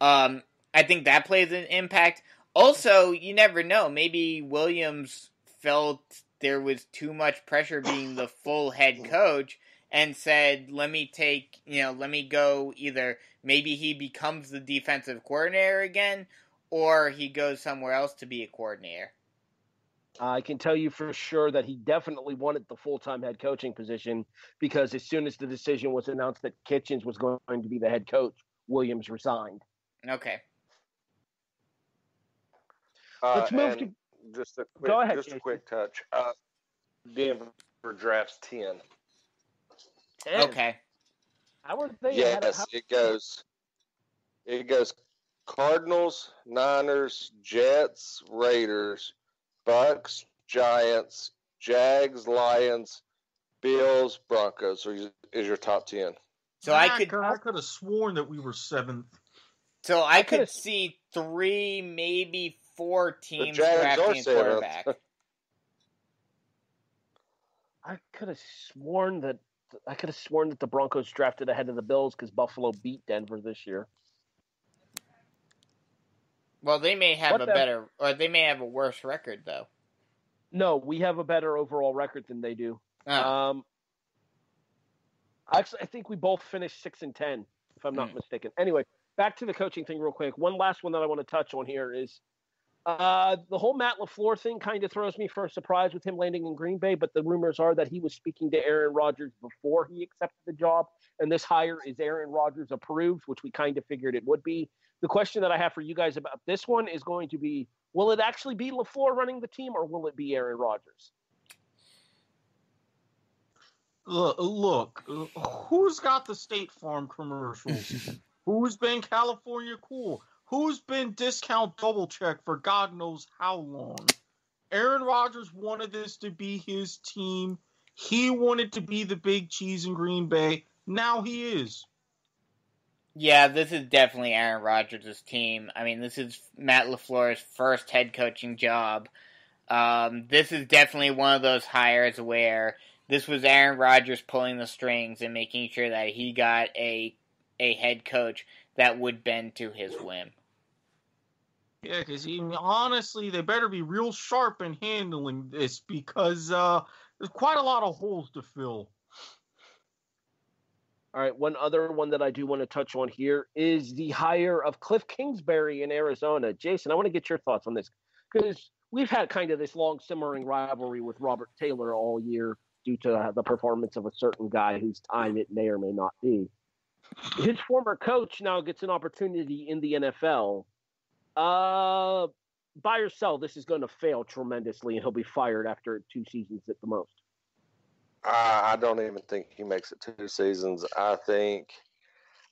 Um, I think that plays an impact. Also, you never know. Maybe Williams felt there was too much pressure being the full head coach and said, let me take, you know, let me go either maybe he becomes the defensive coordinator again or he goes somewhere else to be a coordinator. I can tell you for sure that he definitely wanted the full time head coaching position because as soon as the decision was announced that Kitchens was going to be the head coach, Williams resigned. Okay. Uh, Let's move to. just a quick, Go ahead, just Jason. a quick touch. Uh, Denver drafts ten. Ten. Okay. How are they? ahead of- Yes, it goes. It goes Cardinals, Niners, Jets, Raiders, Bucs, Giants, Jags, Lions, Bills, Broncos are, your- is your top ten. So I could I could have sworn that we were seventh. so I could could've- see three, maybe four teams drafting a quarterback. I could have sworn that I could have sworn that the Broncos drafted ahead of the Bills because Buffalo beat Denver this year. Well, they may have What a the- better, or they may have a worse record though. No, we have a better overall record than they do. Ah, Um, actually, I think we both finished six and ten, if I'm not Hmm. mistaken. Anyway, back to the coaching thing, real quick. One last one that I want to touch on here is uh, the whole Matt LaFleur thing. Kind of throws me for a surprise with him landing in Green Bay, but the rumors are that he was speaking to Aaron Rodgers before he accepted the job, and this hire is Aaron Rodgers approved, which we kind of figured it would be. The question that I have for you guys about this one is going to be: Will it actually be LaFleur running the team, or will it be Aaron Rodgers? Look, look, who's got the State Farm commercials? who's been California cool? Who's been discount double check for God knows how long? Aaron Rodgers wanted this to be his team. He wanted to be the big cheese in Green Bay. Now he is. yeah, this is definitely Aaron Rodgers' team. I mean, this is Matt LaFleur's first head coaching job. Um, this is definitely one of those hires where this was Aaron Rodgers pulling the strings and making sure that he got a a head coach that would bend to his whim. Yeah, because honestly, they better be real sharp in handling this because uh, there's quite a lot of holes to fill. All right, one other one that I do want to touch on here is the hire of Cliff Kingsbury in Arizona. Jason, I want to get your thoughts on this because we've had kind of this long simmering rivalry with Robert Taylor all year due to the performance of a certain guy whose time it may or may not be. His former coach now gets an opportunity in the NFL. Uh, buy or sell, this is going to fail tremendously, and he'll be fired after two seasons at the most. I, I don't even think he makes it two seasons. I think,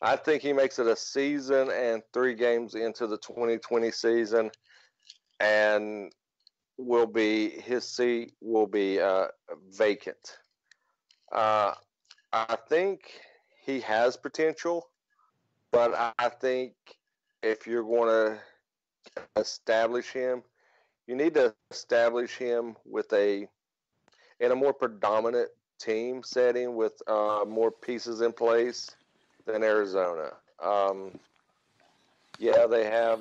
I think he makes it a season and three games into the 2020 season, and will be his seat will be uh, vacant. Uh, I think he has potential, but I, I think if you're going to establish him, you need to establish him with a in a more predominant team setting with uh, more pieces in place than Arizona. Um, yeah, they have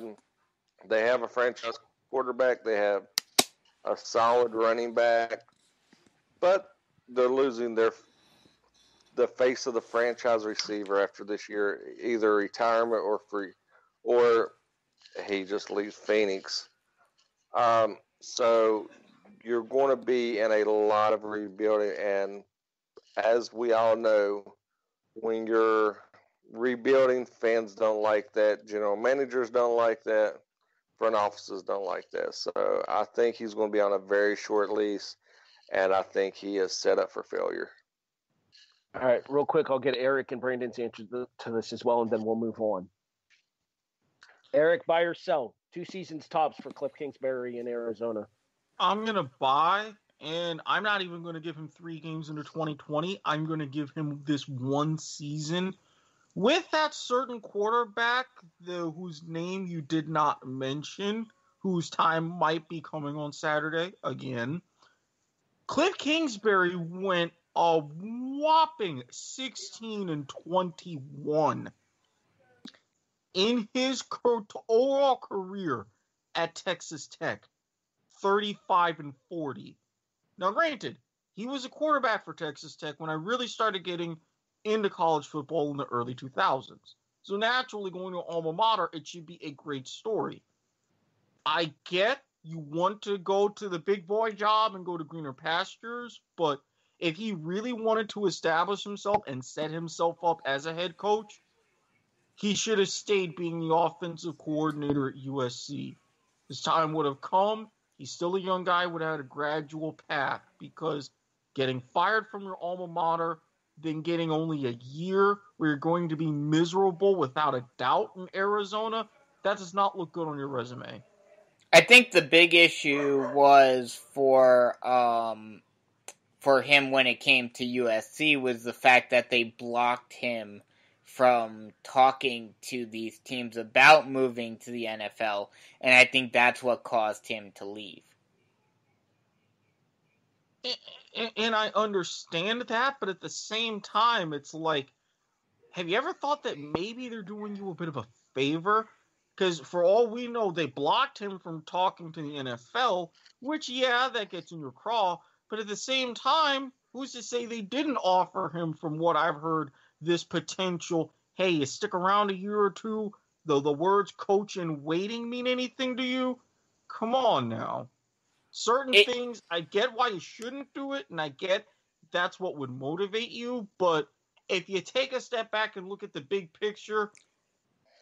they have a franchise quarterback. They have a solid running back, but they're losing their the face of the franchise receiver after this year, either retirement or free, or he just leaves Phoenix. Um, so you're going to be in a lot of rebuilding, and as we all know, when you're rebuilding, fans don't like that, general managers don't like that, front offices don't like that. So I think he's going to be on a very short lease, and I think he is set up for failure. All right, real quick, I'll get Erik and Brandon's answer to to this as well, and then we'll move on. Erik, buy or sell? Two seasons tops for Cliff Kingsbury in Arizona. I'm gonna buy, and I'm not even gonna give him three games into 2020. I'm gonna give him this one season with that certain quarterback, the whose name you did not mention, whose time might be coming on Saturday again. Cliff Kingsbury went a whopping 16 and 21 in his overall career at Texas Tech. 35 and 40. Now, granted, he was a quarterback for Texas Tech when I really started getting into college football in the early 2000s. So, naturally, going to alma mater, it should be a great story. I get you want to go to the big boy job and go to greener pastures, but if he really wanted to establish himself and set himself up as a head coach, he should have stayed being the offensive coordinator at USC. His time would have come. He's still a young guy, would have had a gradual path because getting fired from your alma mater, then getting only a year where you're going to be miserable without a doubt in Arizona, that does not look good on your resume. I think the big issue was for um, for him when it came to USC was the fact that they blocked him from talking to these teams about moving to the NFL, and I think that's what caused him to leave. and, and I understand that, but at the same time, it's like, have you ever thought that maybe they're doing you a bit of a favor? Because for all we know, they blocked him from talking to the NFL, which, yeah, that gets in your craw. But at the same time, who's to say they didn't offer him, from what I've heard, this potential, hey, you stick around a year or two, though the words coach and waiting mean anything to you? Come on now. Certain It- things, I get why you shouldn't do it, and I get that's what would motivate you, but if you take a step back and look at the big picture,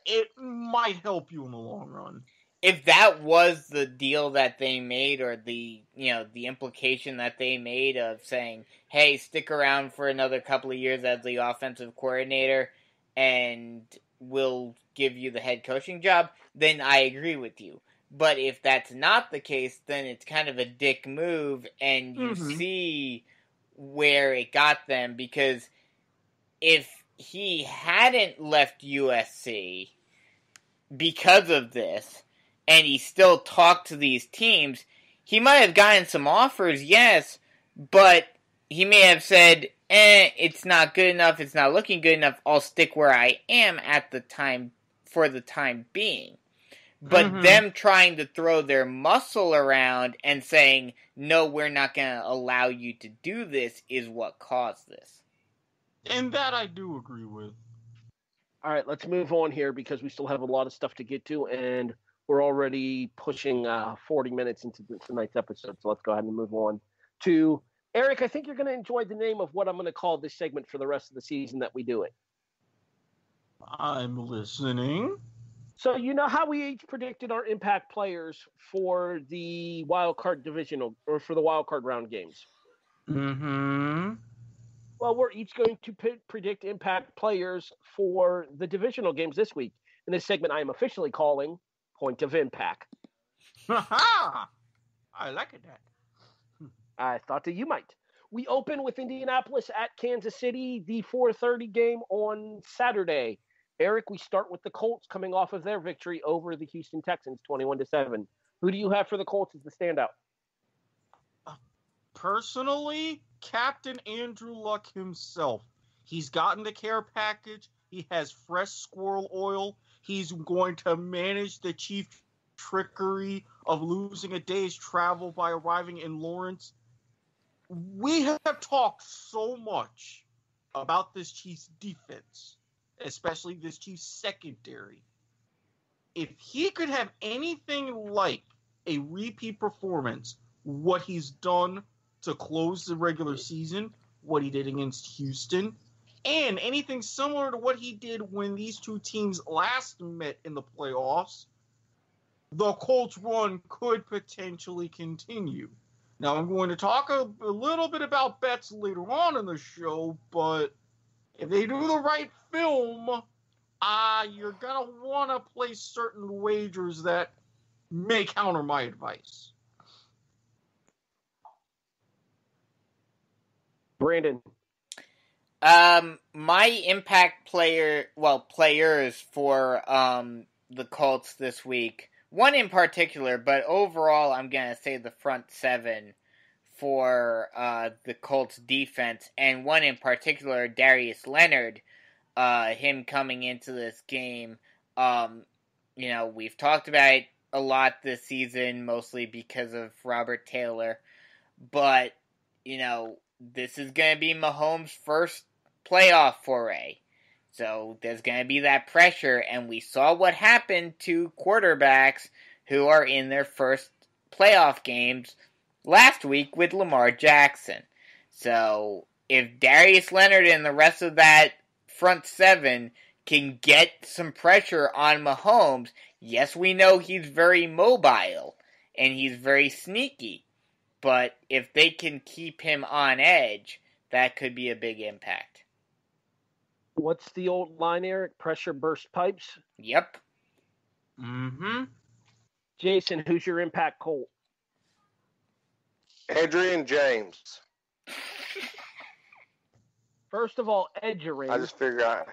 it might help you in the long run. If that was the deal that they made or the you know the implication that they made of saying hey stick around for another couple of years as the offensive coordinator and we'll give you the head coaching job then i agree with you but if that's not the case then it's kind of a dick move and you Mhm. see where it got them because if he hadn't left usc because of this and he still talked to these teams, he might have gotten some offers, yes, but he may have said, eh, it's not good enough, it's not looking good enough, I'll stick where I am at the time for the time being. But Mhm. them trying to throw their muscle around and saying, no, we're not going to allow you to do this is what caused this. And that I do agree with. All right, let's move on here because we still have a lot of stuff to get to, and we're already pushing uh, 40 minutes into the- tonight's episode. So let's go ahead and move on to Eric. I think you're going to enjoy the name of what I'm going to call this segment for the rest of the season that we do it. I'm listening. So you know how we each predicted our impact players for the wild card divisional or for the wild card round games. Mm-hmm. Well, we're each going to p- predict impact players for the divisional games this week. In this segment, I am officially calling Point of Impact. Ha I like it that. I thought that you might. We open with Indianapolis at Kansas City, the 4:30 game on Saturday. Erik, we start with the Colts coming off of their victory over the Houston Texans, 21 to seven. Who do you have for the Colts as the standout? Uh, personally, Captain Andrew Luck himself. He's gotten the care package. He has fresh squirrel oil. He's going to manage the chief trickery of losing a day's travel by arriving in Lawrence. We have talked so much about this Chiefs defense, especially this Chiefs secondary. If he could have anything like a repeat performance, what he's done to close the regular season, what he did against Houston, and anything similar to what he did when these two teams last met in the playoffs, the Colts run could potentially continue. Now, I'm going to talk a, a little bit about bets later on in the show, but if they do the right film, uh, you're going to want to place certain wagers that may counter my advice. Brandon. Um, my impact player, well, players for um the Colts this week. One in particular, but overall, I'm gonna say the front seven for uh the Colts defense, and one in particular, Darius Leonard. Uh, him coming into this game. Um, you know, we've talked about it a lot this season, mostly because of Robert Taylor, but you know, this is going to be Mahomes' first playoff foray. So there's going to be that pressure, and we saw what happened to quarterbacks who are in their first playoff games last week with Lamar Jackson. So if Darius Leonard and the rest of that front seven can get some pressure on Mahomes, yes, we know he's very mobile and he's very sneaky. But if they can keep him on edge, that could be a big impact. What's the old line, Erik? Pressure burst pipes. Yep. Mm-hmm. Jason, who's your impact Colt? Adrian James. First of all, Edgerrin. I just figure I,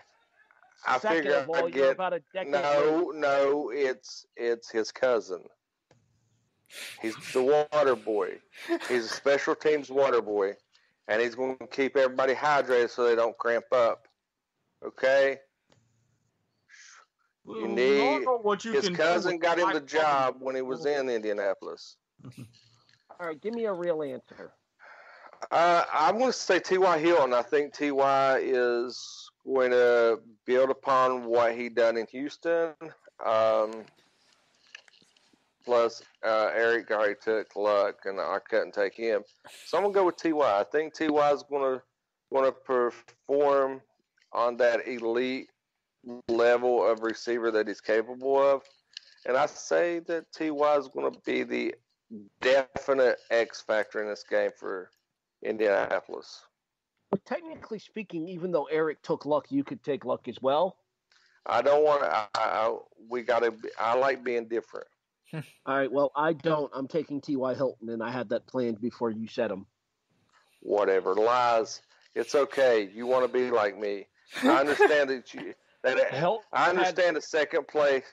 I Second figure of all, I'd you're get. about a decade. No, no, it's it's his cousin. He's the water boy. He's a special teams water boy, and he's going to keep everybody hydrated so they don't cramp up. Okay. You need- what you His can cousin got him the job when he was in Indianapolis. All right, give me a real answer. Uh, I'm going to say T.Y. Hilton. I think T.Y. is going to build upon what he done in Houston. Um, plus, uh, Erik already took Luck, and I couldn't take him. So I'm going to go with T.Y. I think T.Y. is going to going to perform on that elite level of receiver that he's capable of. And I say that T.Y. is going to be the definite X factor in this game for Indianapolis. But technically speaking, even though Erik took luck, you could take luck as well. I don't want to. I, I, we got to. I like being different. All right, well, I don't. I'm taking T.Y. Hilton, and I had that planned before you said him. Whatever lies, it's okay. You want to be like me. I understand that you. That Hilton I had- understand the second place.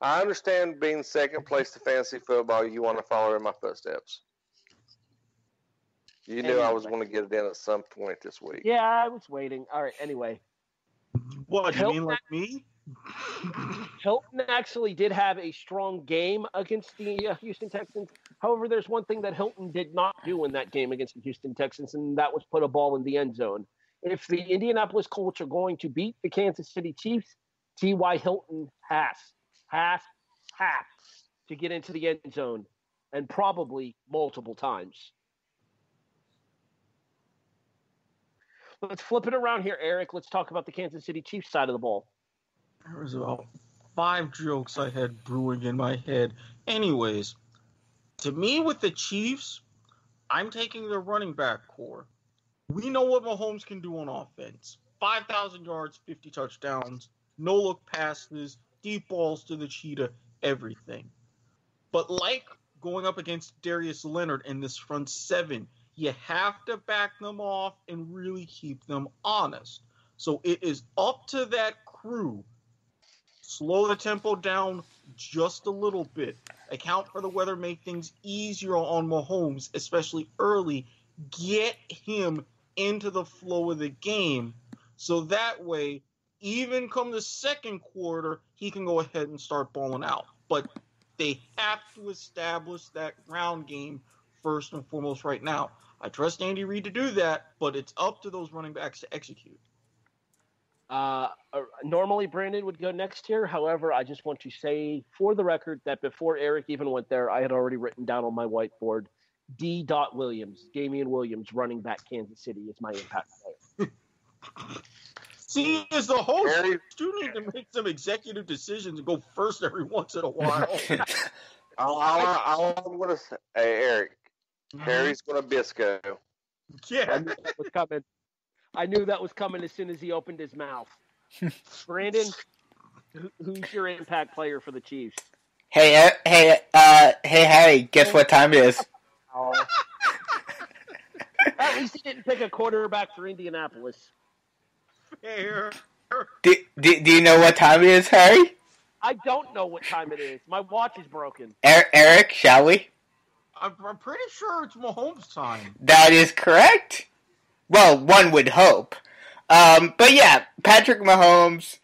I understand being second place to fantasy football. You want to follow in my footsteps. You knew I was going to get it in at some point this week. Yeah, I was waiting. All right, anyway. What, you Hilton- mean like me? Hilton actually did have a strong game against the uh, Houston Texans. However, there's one thing that Hilton did not do in that game against the Houston Texans, and that was put a ball in the end zone. If the Indianapolis Colts are going to beat the Kansas City Chiefs, T.Y. Hilton has, has, has to get into the end zone, and probably multiple times. Let's flip it around here, Erik. Let's talk about the Kansas City Chiefs side of the ball. There was about five jokes I had brewing in my head. Anyways, to me with the Chiefs, I'm taking the running back core. We know what Mahomes can do on offense. 5,000 yards, 50 touchdowns, no look passes, deep balls to the cheetah, everything. But like going up against Darius Leonard in this front seven, you have to back them off and really keep them honest. So it is up to that crew slow the tempo down just a little bit. Account for the weather, make things easier on Mahomes, especially early. Get him into the flow of the game so that way, even come the second quarter, he can go ahead and start balling out. But they have to establish that ground game first and foremost right now. I trust Andy Reid to do that, but it's up to those running backs to execute. Uh, uh, normally, Brandon would go next here. However, I just want to say for the record that before Erik even went there, I had already written down on my whiteboard D. Dot Williams, Damien Williams, running back Kansas City is my impact player. See, as the host, Harry, you need to make some executive decisions and go first every once in a while. all, all, all I'm going to say, hey, Erik, Harry's going to Bisco. I yeah. knew that was coming. I knew that was coming as soon as he opened his mouth. Brandon, who, who's your impact player for the Chiefs? Hey, uh, hey, uh, hey, Harry, guess what time it is? Oh. At least he didn't pick a quarterback for Indianapolis. Fair. Do, do, do you know what time it is, Harry? I don't know what time it is. My watch is broken. Er- Erik, shall we? I'm, I'm pretty sure it's Mahomes' time. That is correct. Well, one would hope. Um, but yeah, Patrick Mahomes,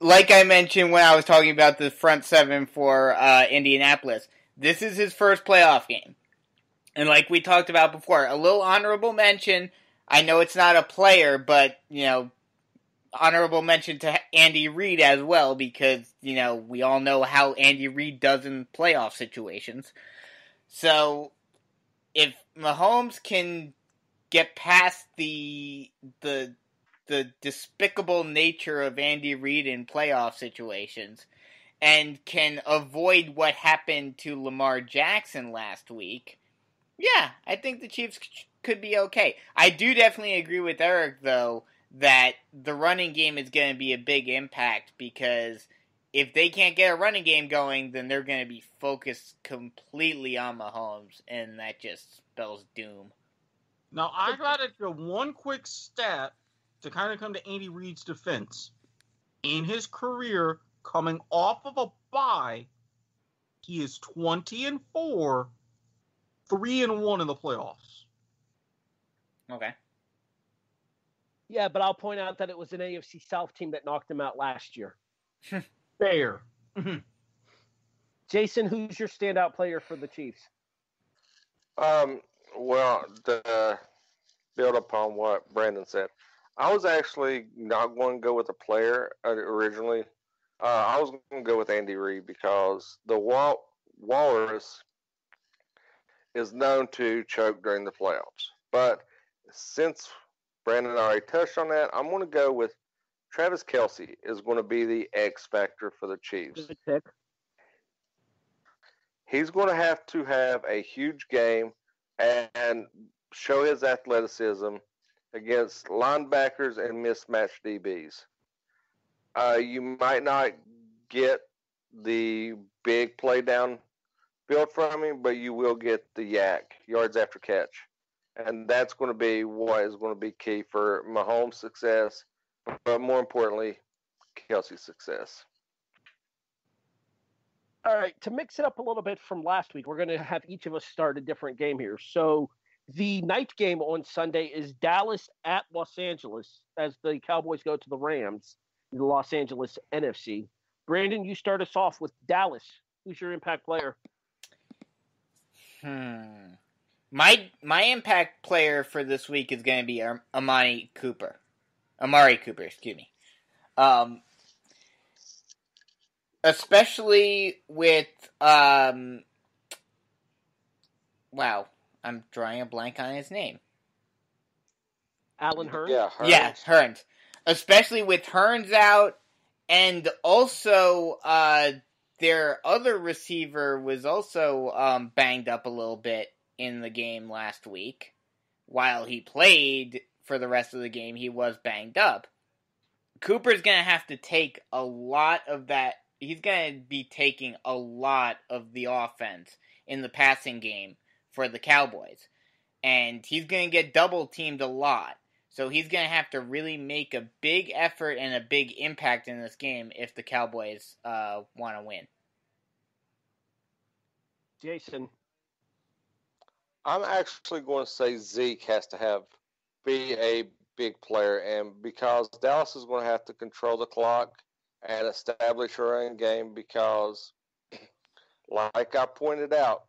like I mentioned when I was talking about the front seven for uh, Indianapolis, this is his first playoff game. And like we talked about before, a little honorable mention. I know it's not a player, but, you know, honorable mention to Andy Reid as well because, you know, we all know how Andy Reid does in playoff situations. So, if Mahomes can get past the the the despicable nature of Andy Reid in playoff situations and can avoid what happened to Lamar Jackson last week, yeah, I think the Chiefs could be okay. I do definitely agree with Erik though that the running game is going to be a big impact because if they can't get a running game going, then they're going to be focused completely on Mahomes, and that just spells doom. Now, I got to one quick stat to kind of come to Andy Reid's defense. In his career, coming off of a bye, He is 20 and 4, 3 and 1 in the playoffs. Okay. Yeah, but I'll point out that it was an AFC South team that knocked them out last year. Fair. Jason, who's your standout player for the Chiefs? Um, well, to build upon what Brandon said, I was actually not going to go with a player uh, originally. Uh, I was going to go with Andy Reid because the Wal- Walrus is known to choke during the playoffs. But since Brandon already touched on that, I'm going to go with Travis Kelce is going to be the X factor for the Chiefs. Good pick. He's going to have to have a huge game and show his athleticism against linebackers and mismatched DBs. Uh, you might not get the big play down field from him, but you will get the YAC yards after catch, and that's going to be what is going to be key for Mahomes' success, but more importantly, Kelce's success. All right, to mix it up a little bit from last week, we're going to have each of us start a different game here. So the night game on Sunday is Dallas at Los Angeles as the Cowboys go to the Rams, in the Los Angeles NFC. Brandon, you start us off with Dallas. Who's your impact player? Hmm. My my impact player for this week is going to be Am- Amani Cooper. Amari Cooper, excuse me. Um, especially with um, wow, I'm drawing a blank on his name. Alan Hearn? Yeah, Yeah, Hurns. Hearns. Especially with Hurns out, and also uh, their other receiver was also um, banged up a little bit in the game last week. While he played for the rest of the game, he was banged up. Cooper's going to have to take a lot of that. He's going to be taking a lot of the offense in the passing game for the Cowboys. And he's going to get double teamed a lot. So he's going to have to really make a big effort and a big impact in this game if the Cowboys uh, want to win. Jason. I'm actually going to say Zeke has to have be a big player, and because Dallas is going to have to control the clock and establish her own game, because, like I pointed out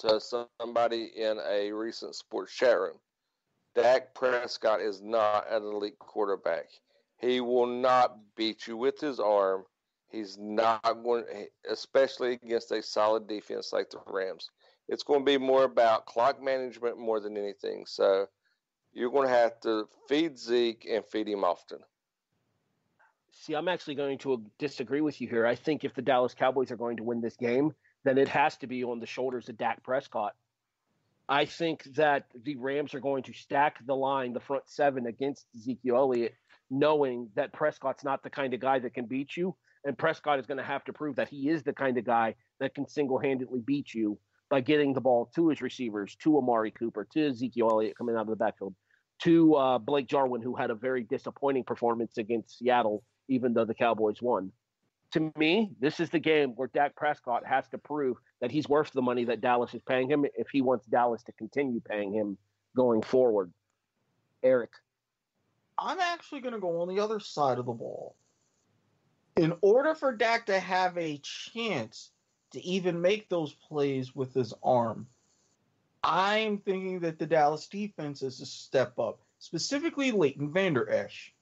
to somebody in a recent sports chat room, Dak Prescott is not an elite quarterback. He will not beat you with his arm. He's not going, especially against a solid defense like the Rams. It's going to be more about clock management more than anything. So you're going to have to feed Zeke and feed him often. See, I'm actually going to disagree with you here. I think if the Dallas Cowboys are going to win this game, then it has to be on the shoulders of Dak Prescott. I think that the Rams are going to stack the line, the front seven against Ezekiel Elliott, knowing that Prescott's not the kind of guy that can beat you. And Prescott is going to have to prove that he is the kind of guy that can single handedly beat you by getting the ball to his receivers, to Amari Cooper, to Ezekiel Elliott coming out of the backfield, to uh, Blake Jarwin, who had a very disappointing performance against Seattle, even though the Cowboys won. To me, this is the game where Dak Prescott has to prove that he's worth the money that Dallas is paying him if he wants Dallas to continue paying him going forward. Erik. I'm actually going to go on the other side of the ball. In order for Dak to have a chance to even make those plays with his arm, I'm thinking that the Dallas defense is a step up, specifically Leighton Vander Esch.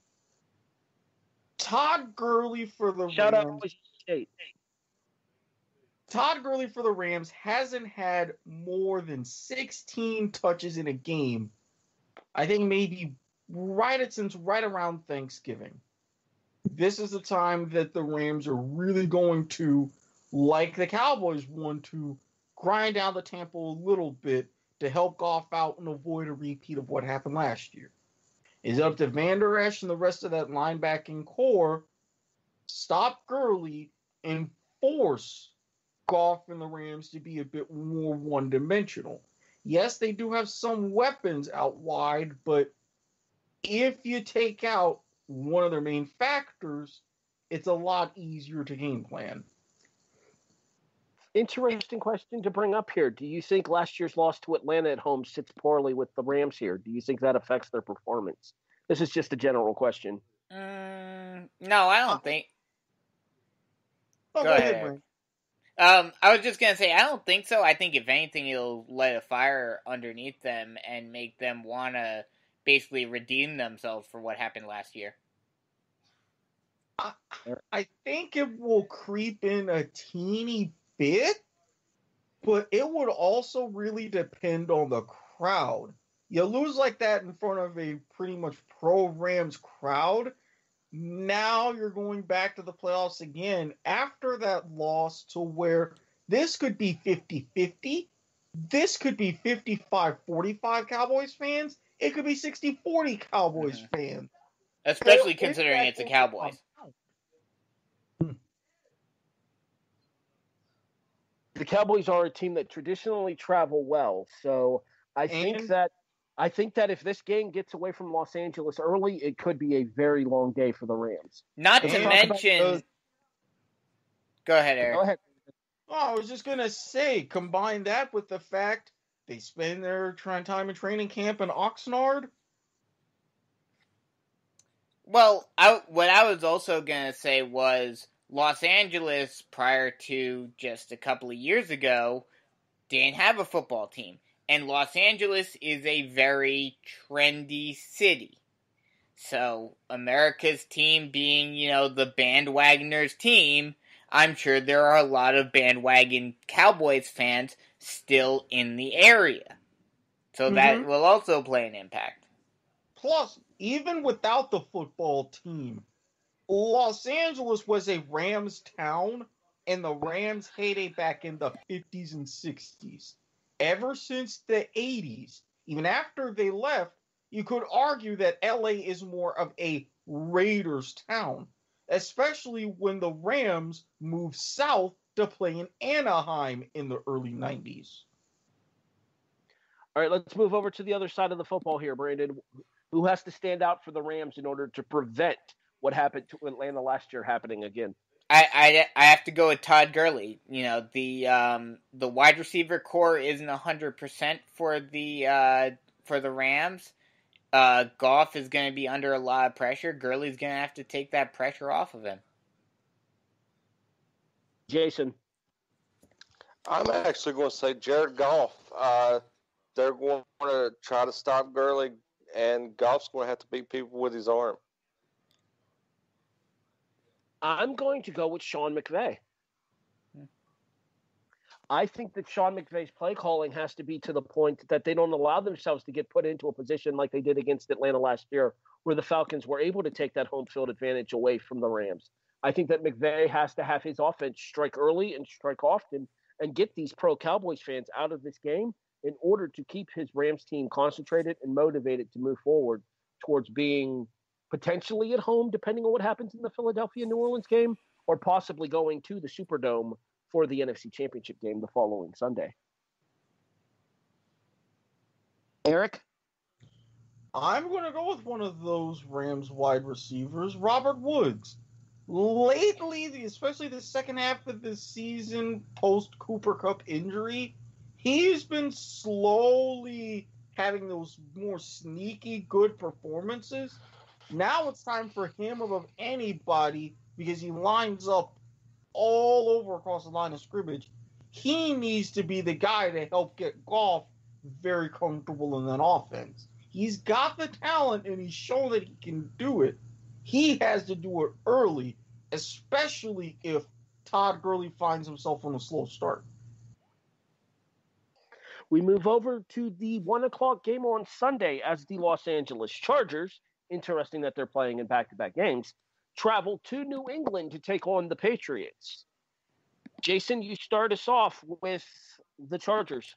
Todd Gurley for the Shout Rams. out to State. Todd Gurley for the Rams hasn't had more than 16 touches in a game. I think maybe right at since right around Thanksgiving. This is the time that the Rams are really going to, like the Cowboys, want to grind down the tempo a little bit to help Goff out and avoid a repeat of what happened last year. It's up to Vander Esch and the rest of that linebacking corps stop Gurley and force Goff and the Rams to be a bit more one dimensional. Yes, they do have some weapons out wide, but if you take out one of their main factors, it's a lot easier to game plan. Interesting question to bring up here. Do you think last year's loss to Atlanta at home sits poorly with the Rams here? Do you think that affects their performance? This is just a general question. Mm, no, I don't think. Oh, Go ahead. Um, I was just gonna say I don't think so. I think if anything, it'll light a fire underneath them and make them wanna basically redeem themselves for what happened last year. I, I think it will creep in a teeny bit, but it would also really depend on the crowd. You lose like that in front of a pretty much pro Rams crowd. Now you're going back to the playoffs again after that loss to where this could be 50 50. This could be 55 45 Cowboys fans. It could be 60 40 Cowboys fans. Especially Well, considering it's the Cowboys. The Cowboys are a team that traditionally travel well, so I think that I think that if this game gets away from Los Angeles early, it could be a very long day for the Rams. Not And to mention. those- Go ahead, Erik. Go ahead. Oh, I was just gonna say, combine that with the fact they spend their time in training camp in Oxnard. Well, I, what I was also going to say was Los Angeles, prior to just a couple of years ago, didn't have a football team. And Los Angeles is a very trendy city. So, America's team being, you know, the bandwagoners team, I'm sure there are a lot of bandwagon Cowboys fans still in the area. So that Mhm. will also play an impact. Plus, even without the football team, Los Angeles was a Rams town in the Rams' heyday back in the 50s and 60s. Ever since the 80s, even after they left, you could argue that LA is more of a Raiders town, especially when the Rams moved south to play in Anaheim in the early 90s. All right, let's move over to the other side of the football here, Brandon. Who has to stand out for the Rams in order to prevent what happened to Atlanta last year happening again? I, I, I have to go with Todd Gurley. You know the um, the wide receiver corps isn't hundred percent for the uh, for the Rams. Uh, Goff is going to be under a lot of pressure. Gurley's going to have to take that pressure off of him. Jason. I'm actually going to say Jared Goff. Uh, they're going to try to stop Gurley, and Goff's going to have to beat people with his arm. I'm going to go with Sean McVay. Hmm. I think that Sean McVay's play calling has to be to the point that they don't allow themselves to get put into a position like they did against Atlanta last year, where the Falcons were able to take that home field advantage away from the Rams. I think that McVay has to have his offense strike early and strike often and get these pro Cowboys fans out of this game in order to keep his Rams team concentrated and motivated to move forward towards being potentially at home, depending on what happens in the Philadelphia New Orleans game, or possibly going to the Superdome for the NFC Championship game the following Sunday. Erik? I'm going to go with one of those Rams wide receivers, Robert Woods. Lately, especially the second half of the season post Cooper Kupp injury, he's been slowly having those more sneaky good performances. Now it's time for him above anybody because he lines up all over across the line of scrimmage. He needs to be the guy to help get Goff very comfortable in that offense. He's got the talent and he's shown that he can do it. He has to do it early, especially if Todd Gurley finds himself on a slow start. We move over to the one o'clock game on Sunday as the Los Angeles Chargers, interesting that they're playing in back to back games, travel to New England to take on the Patriots. Jason, you start us off with the Chargers.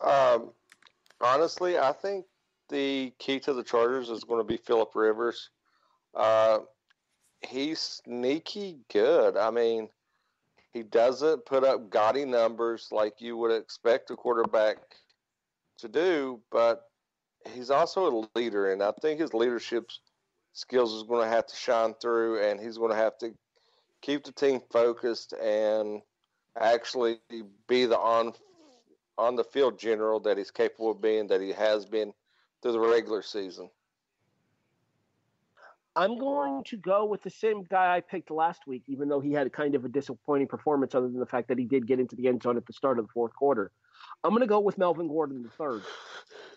Um, honestly, I think the key to the Chargers is going to be Philip Rivers. Uh, he's sneaky good. I mean, he doesn't put up gaudy numbers like you would expect a quarterback to do, but he's also a leader, and I think his leadership skills is going to have to shine through, and he's going to have to keep the team focused and actually be the on on the field general that he's capable of being, that he has been through the regular season. I'm going to go with the same guy I picked last week, even though he had kind of a disappointing performance, other than the fact that he did get into the end zone at the start of the fourth quarter. I'm going to go with Melvin Gordon the third.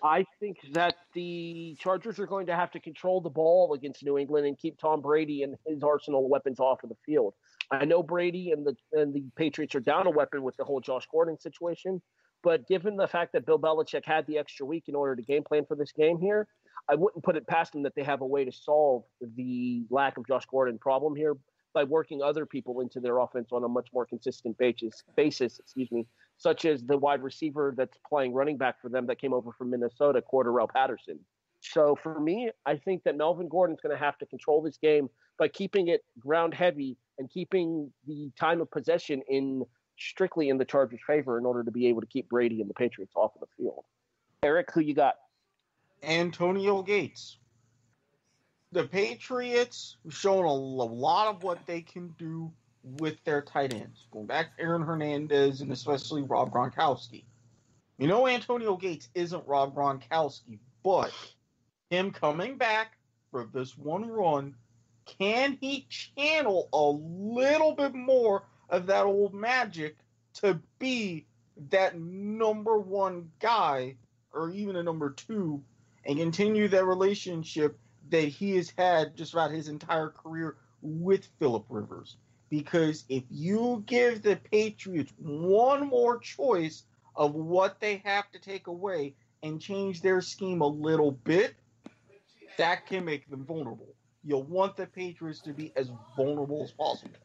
I think that the Chargers are going to have to control the ball against New England and keep Tom Brady and his arsenal of weapons off of the field. I know Brady and the and the Patriots are down a weapon with the whole Josh Gordon situation, but given the fact that Bill Belichick had the extra week in order to game plan for this game here, I wouldn't put it past them that they have a way to solve the lack of Josh Gordon problem here by working other people into their offense on a much more consistent basis. Basis, excuse me, such as the wide receiver that's playing running back for them that came over from Minnesota, Cordarrelle Patterson. So for me, I think that Melvin Gordon's going to have to control this game by keeping it ground heavy and keeping the time of possession in strictly in the Chargers' favor in order to be able to keep Brady and the Patriots off of the field. Erik, who you got? Antonio Gates. The Patriots have shown a lot of what they can do with their tight ends. Going back to Aaron Hernandez and especially Rob Gronkowski. You know Antonio Gates isn't Rob Gronkowski, but him coming back for this one run, can he channel a little bit more of that old magic to be that number one guy or even a number two and continue that relationship that he has had just about his entire career with Philip Rivers. Because if you give the Patriots one more choice of what they have to take away and change their scheme a little bit, that can make them vulnerable. You'll want the Patriots to be as vulnerable as possible.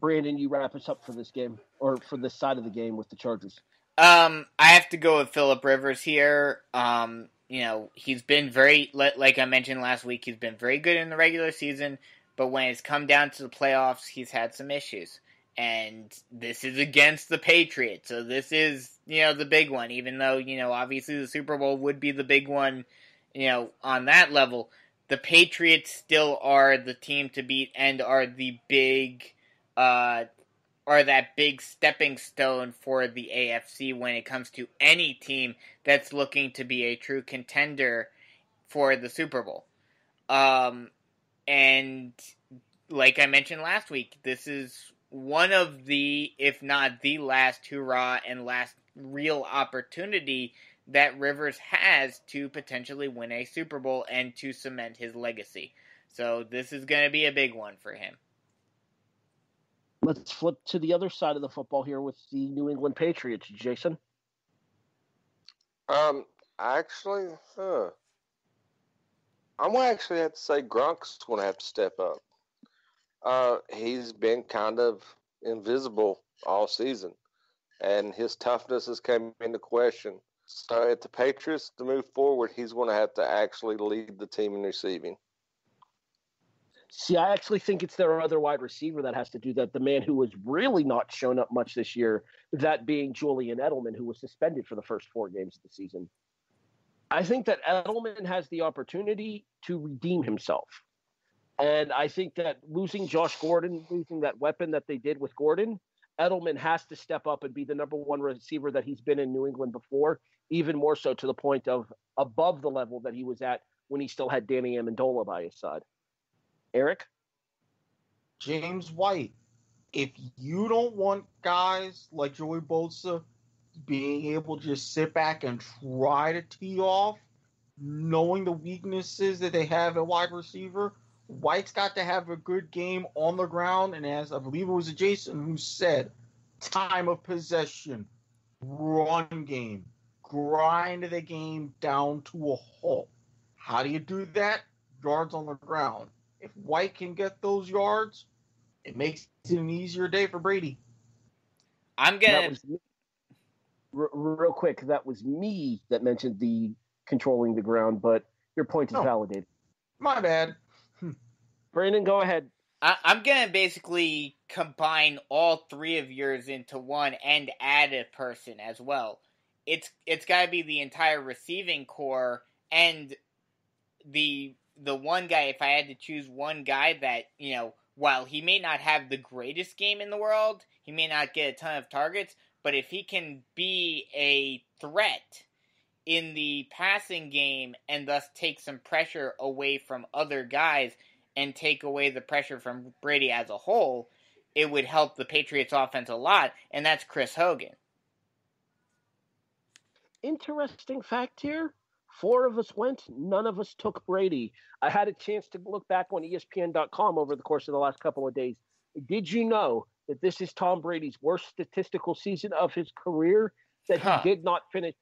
Brandon, you wrap us up for this game or for this side of the game with the Chargers. Um, I have to go with Philip Rivers here. Um, you know, he's been very, like I mentioned last week, he's been very good in the regular season, but when it's come down to the playoffs, he's had some issues. And this is against the Patriots, so this is, you know, the big one, even though, you know, obviously the Super Bowl would be the big one, you know, on that level. The Patriots still are the team to beat and are the big, uh, are that big stepping stone for the AFC when it comes to any team that's looking to be a true contender for the Super Bowl. Um, and like I mentioned last week, this is one of the, if not the last hurrah and last real opportunity that Rivers has to potentially win a Super Bowl and to cement his legacy. So this is going to be a big one for him. Let's flip to the other side of the football here with the New England Patriots, Jason. Um, actually, huh. I'm gonna actually have to say Gronk's going to have to step up. Uh, he's been kind of invisible all season, and his toughness has come into question. So, at the Patriots to move forward, he's going to have to actually lead the team in receiving. See, I actually think it's their other wide receiver that has to do that. The man who has really not shown up much this year, that being Julian Edelman, who was suspended for the first four games of the season. I think that Edelman has the opportunity to redeem himself. And I think that losing Josh Gordon, losing that weapon that they did with Gordon, Edelman has to step up and be the number one receiver that he's been in New England before, even more so to the point of above the level that he was at when he still had Danny Amendola by his side. Erik? James White. If you don't want guys like Joey Bosa being able to just sit back and try to tee off, knowing the weaknesses that they have at wide receiver, White's got to have a good game on the ground. And as I believe it was Jason who said, time of possession, run game, grind the game down to a halt. How do you do that? Yards on the ground if White can get those yards, it makes it an easier day for Brady. I'm gonna R- real quick. That was me that mentioned the controlling the ground, but your point is oh, validated. My bad. Hmm. Brandon, go ahead. I- I'm gonna basically combine all three of yours into one and add a person as well. It's it's got to be the entire receiving corps and the the one guy, if I had to choose one guy that, you know, while he may not have the greatest game in the world, He may not get a ton of targets, but if he can be a threat in the passing game and thus take some pressure away from other guys and take away the pressure from Brady as a whole, it would help the Patriots offense a lot, and that's Chris Hogan. Interesting fact here. Four of us went, none of us took Brady. I had a chance to look back on ESPN.com over the course of the last couple of days. Did you know that this is Tom Brady's worst statistical season of his career? That Huh. he did not finish.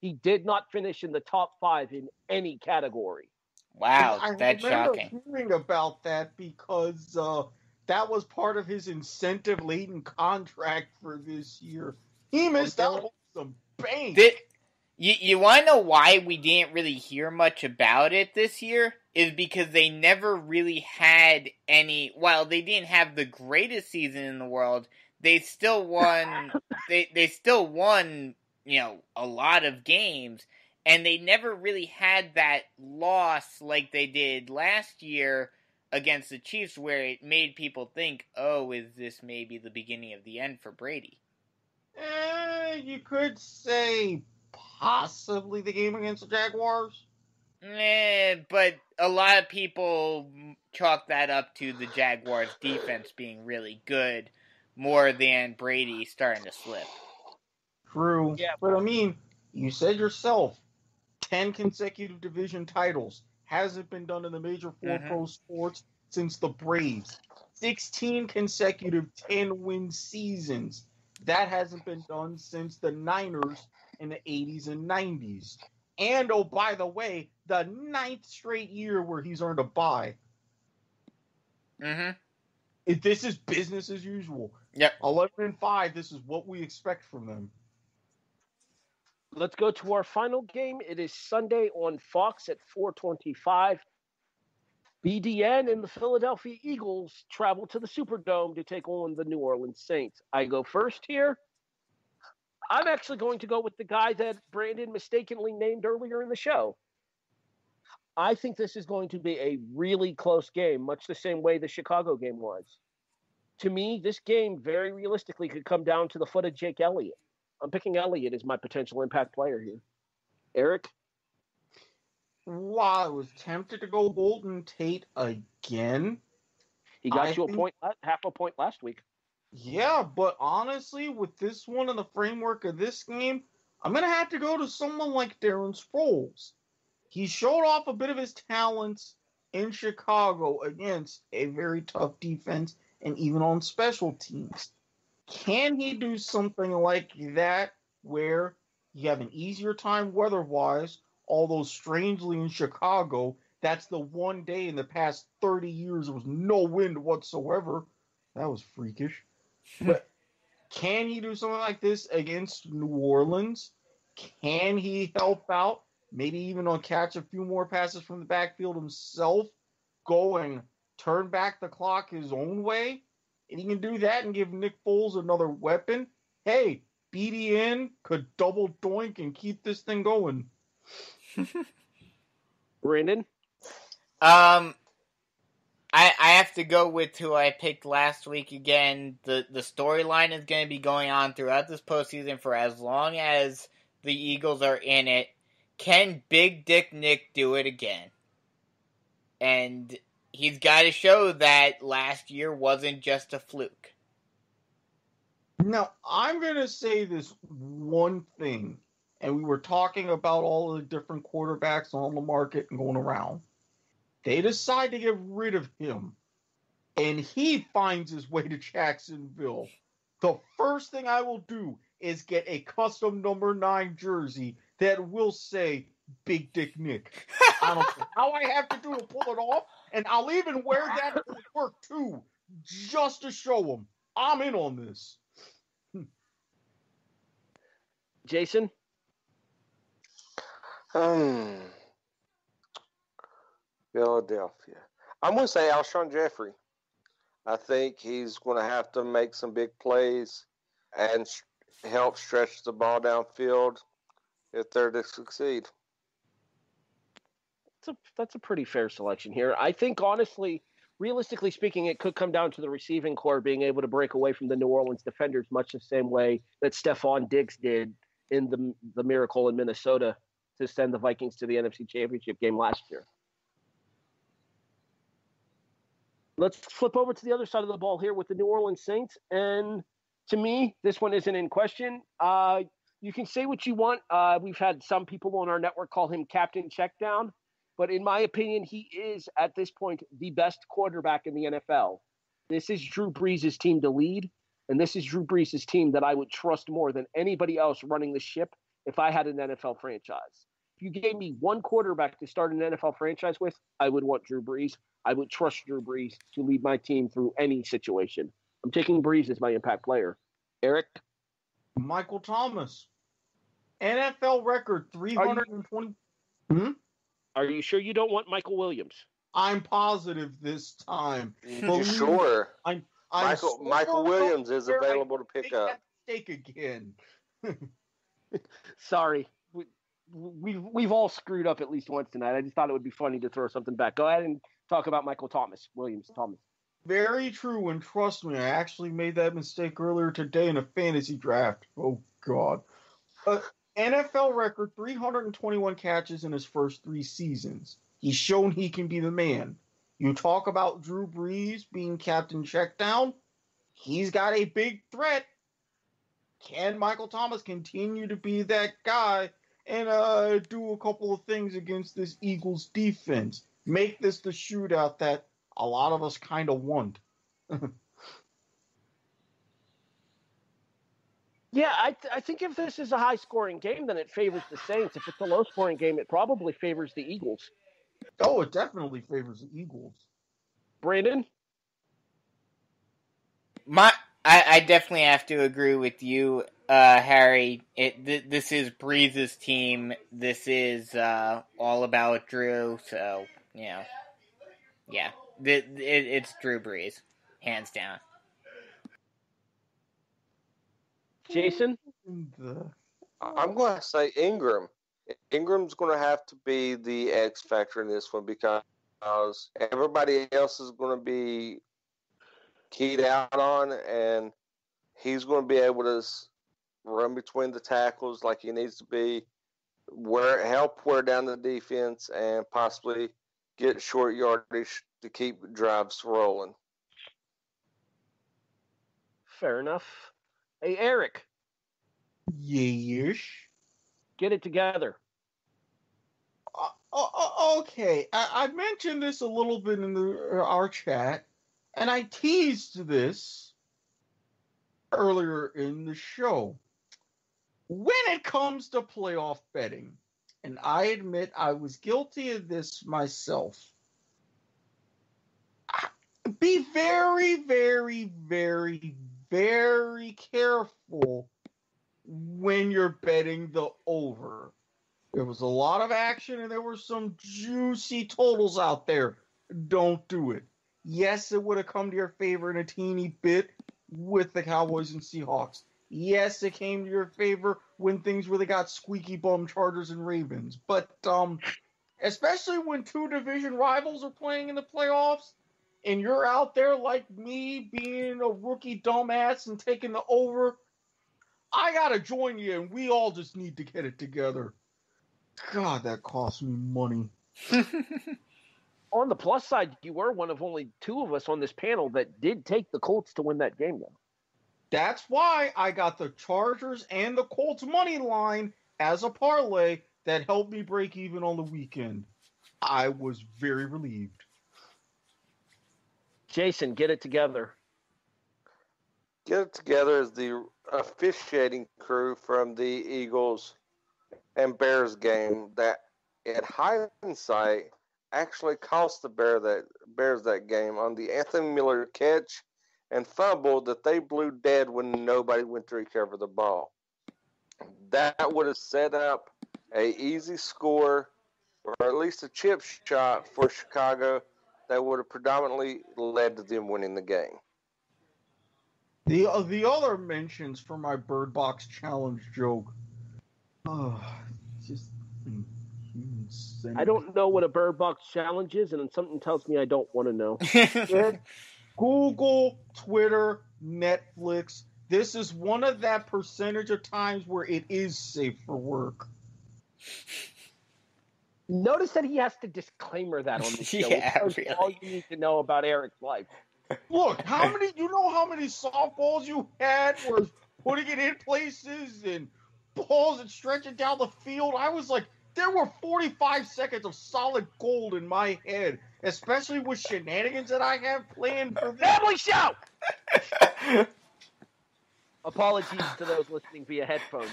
He did not finish in the top five in any category. Wow, I that's remember shocking. hearing about that because uh, that was part of his incentive-laden contract for this year. He missed out on some bank. Did, you you want to know why we didn't really hear much about it this year? Is because they never really had any. While they didn't have the greatest season in the world, they still won. they they still won. You know, a lot of games, and they never really had that loss like they did last year against the Chiefs, where it made people think, "Oh, is this maybe the beginning of the end for Brady?" Eh, you could say possibly the game against the Jaguars. Eh, but a lot of people chalk that up to the Jaguars' defense being really good more than Brady starting to slip. True. Yeah, But I mean, you said yourself, 10 consecutive division titles. Hasn't been done in the major 4 Mhm. pro sports since the Braves. 16 consecutive 10 win seasons. That hasn't been done since the Niners in the 80s and 90s. And oh, by the way, the ninth straight year where he's earned a bye. Mm-hmm. If this is business as usual. Yep. 11 and 5, this is what we expect from them. Let's go to our final game. It is Sunday on Fox at 425. BDN and the Philadelphia Eagles travel to the Superdome to take on the New Orleans Saints. I go first here. I'm actually going to go with the guy that Brandon mistakenly named earlier in the show. I think this is going to be a really close game, much the same way the Chicago game was. To me, this game very realistically could come down to the foot of Jake Elliott. I'm picking Elliott as my potential impact player here. Erik? While I was tempted to go Golden Tate again, He got I you a think- point, half a point last week. Yeah, but honestly, with this one and the framework of this game, I'm gonna have to go to someone like Darren Sproles. He showed off a bit of his talents in Chicago against a very tough defense and even on special teams. Can he do something like that where you have an easier time weather wise, although strangely in Chicago, that's the one day in the past 30 years there was no wind whatsoever. That was freakish. But can he do something like this against New Orleans? Can he help out? Maybe even on catch a few more passes from the backfield himself, go and turn back the clock his own way? And he can do that and give Nick Foles another weapon. Hey, BDN could double doink and keep this thing going. Brandon? Um, I I have to go with who I picked last week again. The the storyline is going to be going on throughout this postseason for as long as the Eagles are in it. Can Big Dick Nick do it again? And he's got to show that last year wasn't just a fluke. Now, I'm going to say this one thing, and we were talking about all the different quarterbacks on the market and going around. They decide to get rid of him, and he finds his way to Jacksonville. The first thing I will do is get a custom number nine jersey that will say Big Dick Nick. I don't care how I have to do to pull it off, and I'll even wear that to work too, just to show them I'm in on this. Jason? Hmm. Philadelphia. I'm going to say Alshon Jeffery. I think he's going to have to make some big plays and sh- help stretch the ball downfield if they're to succeed. That's a, that's a pretty fair selection here. I think, honestly, realistically speaking, it could come down to the receiving corps being able to break away from the New Orleans defenders, much the same way that Stefon Diggs did in the the miracle in Minnesota to send the Vikings to the NFC Championship game last year. Let's flip over to the other side of the ball here with the New Orleans Saints. And to me, this one isn't in question. Uh, you can say what you want. Uh, we've had some people on our network call him Captain Checkdown, but in my opinion, he is at this point the best quarterback in the NFL. This is Drew Brees' team to lead, and this is Drew Brees' team that I would trust more than anybody else running the ship if I had an NFL franchise. If you gave me one quarterback to start an NFL franchise with, I would want Drew Brees. I would trust Drew Brees to lead my team through any situation. I'm taking Brees as my impact player. Erik? Michael Thomas. NFL record 320. Hmm? Are you sure you don't want Michael Williams? I'm positive this time. You sure? I'm, I'm Michael Michael Williams is available to pick up. Mistake again. Sorry, we, we've we've all screwed up at least once tonight. I just thought it would be funny to throw something back. Go ahead and talk about Michael Thomas, Williams Thomas. Very true, and trust me, I actually made that mistake earlier today in a fantasy draft. Oh God. Uh, NFL record 321 catches in his first three seasons. He's shown he can be the man. You talk about Drew Brees being captain checkdown. He's got a big threat. Can Michael Thomas continue to be that guy and uh, do a couple of things against this Eagles defense? Make this the shootout that a lot of us kind of want. Yeah, I, th- I think if this is a high scoring game, then it favors the Saints. If it's a low scoring game, it probably favors the Eagles. Oh, it definitely favors the Eagles. Brandon? My, I, I definitely have to agree with you, uh, Harry. It th- this is Brees's team. This is uh, all about Drew. So you know, yeah, it, it, it's Drew Brees, hands down. Jason? I'm going to say Ingram. Ingram's going to have to be the X factor in this one because everybody else is going to be keyed out on, and he's going to be able to run between the tackles like he needs to be, wear help wear down the defense, and possibly get short yardage to keep drives rolling. Fair enough. Hey, Erik. Yes. Get it together. Uh, uh, okay, I, I, mentioned this a little bit in the, uh, our chat, and I teased this earlier in the show. When it comes to playoff betting, and I admit I was guilty of this myself, be very, very, very, very careful when you're betting the over. There was a lot of action and there were some juicy totals out there. Don't do it. Yes, it would have come to your favor in a teeny bit with the Cowboys and Seahawks. Yes, it came to your favor when things really got squeaky bum Chargers and Ravens. But um especially when two division rivals are playing in the playoffs and you're out there like me being a rookie dumbass and taking the over I gotta join you, and we all just need to get it together. God, that cost me money. on the plus side, you were one of only two of us on this panel that did take the Colts to win that game, though. That's why I got the Chargers and the Colts money line as a parlay that helped me break even on the weekend. I was very relieved. Jason, get it together. Get it together as the officiating crew from the Eagles and Bears game that, at hindsight, actually cost the Bear that Bears that game on the Anthony Miller catch and fumble that they blew dead when nobody went to recover the ball. That would have set up a easy score or at least a chip shot for Chicago that would have predominantly led to them winning the game. The uh, the other mentions for my Bird Box challenge joke. Oh, just hmm. I don't know what a bird box challenge is, and something tells me I don't want to know. Google, Twitter, Netflix. This is one of that percentage of times where it is safe for work. Notice that he has to disclaimer that on the show. Yeah, really. all you need to know about Erik's life. Look, how many you know how many softballs you had were putting it in places and balls and stretching down the field? I was like, there were 45 seconds of solid gold in my head, especially with shenanigans that I have planned for this. Family show! Apologies to those listening via headphones.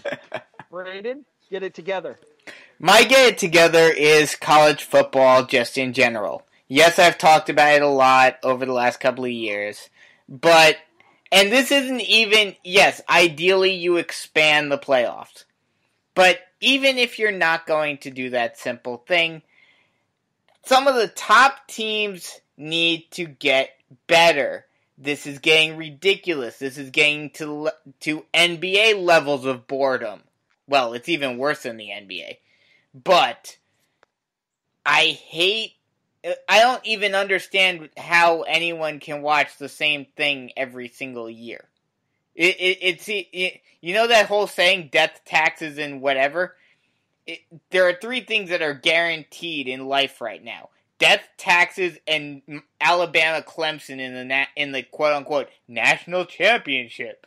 Brandon, get it together. My get it together is college football just in general. Yes, I've talked about it a lot over the last couple of years, but and this isn't even yes, ideally you expand the playoffs. But even if you're not going to do that simple thing, some of the top teams need to get better. This is getting ridiculous. This is getting to to NBA levels of boredom. Well, it's even worse than the NBA. But I hate. I don't even understand how anyone can watch the same thing every single year. It, it, it's it, you know that whole saying, death, taxes, and whatever. It, there are three things that are guaranteed in life right now: death, taxes, and Alabama Clemson in the na- in the quote unquote national championship.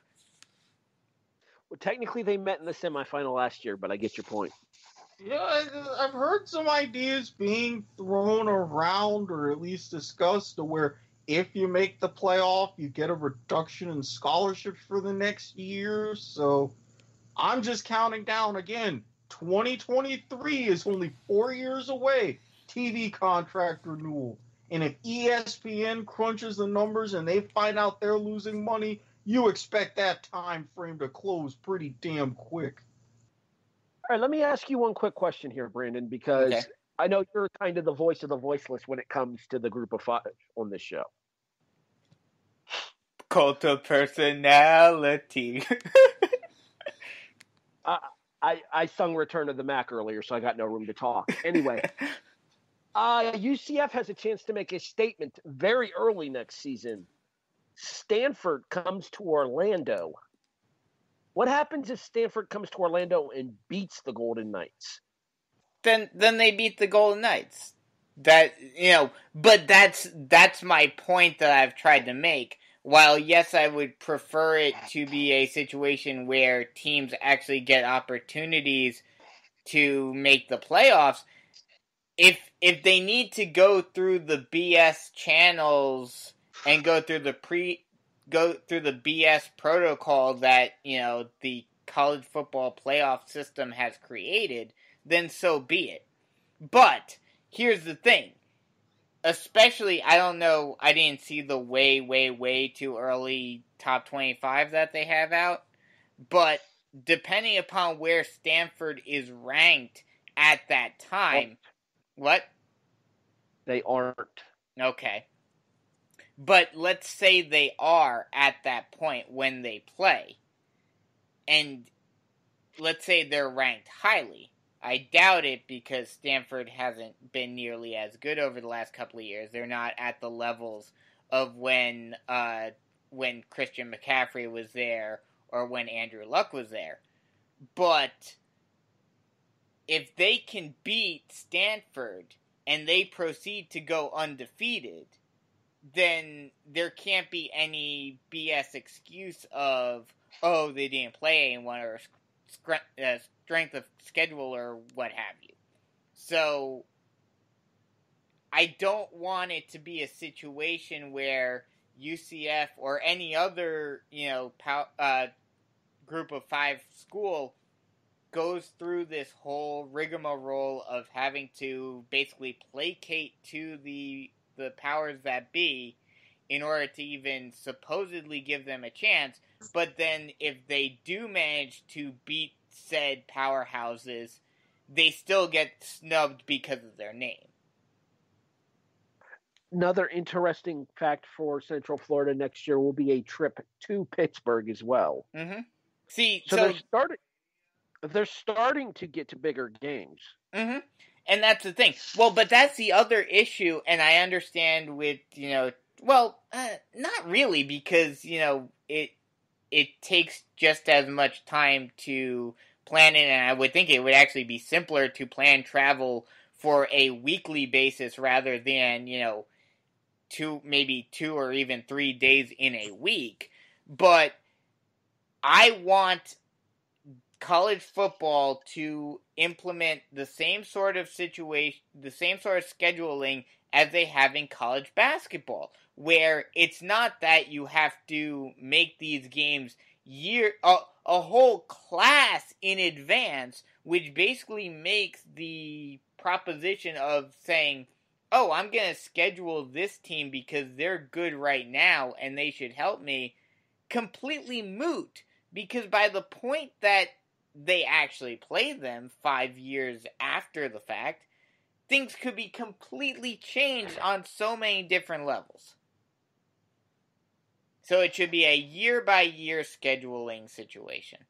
Well, technically, they met in the semifinal last year, but I get your point. Yeah, I- I've heard some ideas being thrown around or at least discussed to where if you make the playoff, you get a reduction in scholarships for the next year. So I'm just counting down again. 2023 is only four years away. TV contract renewal. And if E ESPN crunches the numbers and they find out they're losing money, you expect that time frame to close pretty damn quick. All right, let me ask you one quick question here, Brandon, because Okay. I know you're kind of the voice of the voiceless when it comes to the group of five on this show. Cult of personality. I, I sung Return of the Mack earlier, so I got no room to talk. Anyway, uh, UCF has a chance to make a statement very early next season. Stanford comes to Orlando. What happens if Stanford comes to Orlando and beats the Golden Knights? then then they beat the Golden Knights. That you know, but that's that's my point that I've tried to make. While yes, I would prefer it to be a situation where teams actually get opportunities to make the playoffs. If if they need to go through the BS channels and go through the pre go through the BS protocol that, you know, the college football playoff system has created, then so be it. But here's the thing. Especially, I don't know, I didn't see the way, way, way too early top 25 that they have out. But depending upon where Stanford is ranked at that time. What? They aren't. Okay. But let's say they are at that point when they play. And let's say they're ranked highly. I doubt it because Stanford hasn't been nearly as good over the last couple of years. They're not at the levels of when uh, when Christian McCaffrey was there or when Andrew Luck was there. But if they can beat Stanford and they proceed to go undefeated, then there can't be any BS excuse of, oh, they didn't play anyone or uh, strength of schedule or what have you. So I don't want it to be a situation where UCF or any other, you know, pow- uh, group of five school goes through this whole rigmarole of having to basically placate to the the powers that be in order to even supposedly give them a chance. But then if they do manage to beat said powerhouses, they still get snubbed because of their name. Another interesting fact for Central Florida next year will be a trip to Pittsburgh as well. Mm-hmm. See, So, so, they're starting. They're starting to get to bigger games. hmm and that's the thing. Well, but that's the other issue, and I understand with you know, well, uh, not really because you know it it takes just as much time to plan it, and I would think it would actually be simpler to plan travel for a weekly basis rather than you know two maybe two or even three days in a week. But I want college football to implement the same sort of situation, the same sort of scheduling as they have in college basketball, where it's not that you have to make these games year a, a whole class in advance, which basically makes the proposition of saying, "Oh, I'm going to schedule this team because they're good right now and they should help me," completely moot because by the point that they actually play them five years after the fact, things could be completely changed on so many different levels. So it should be a year by year scheduling situation.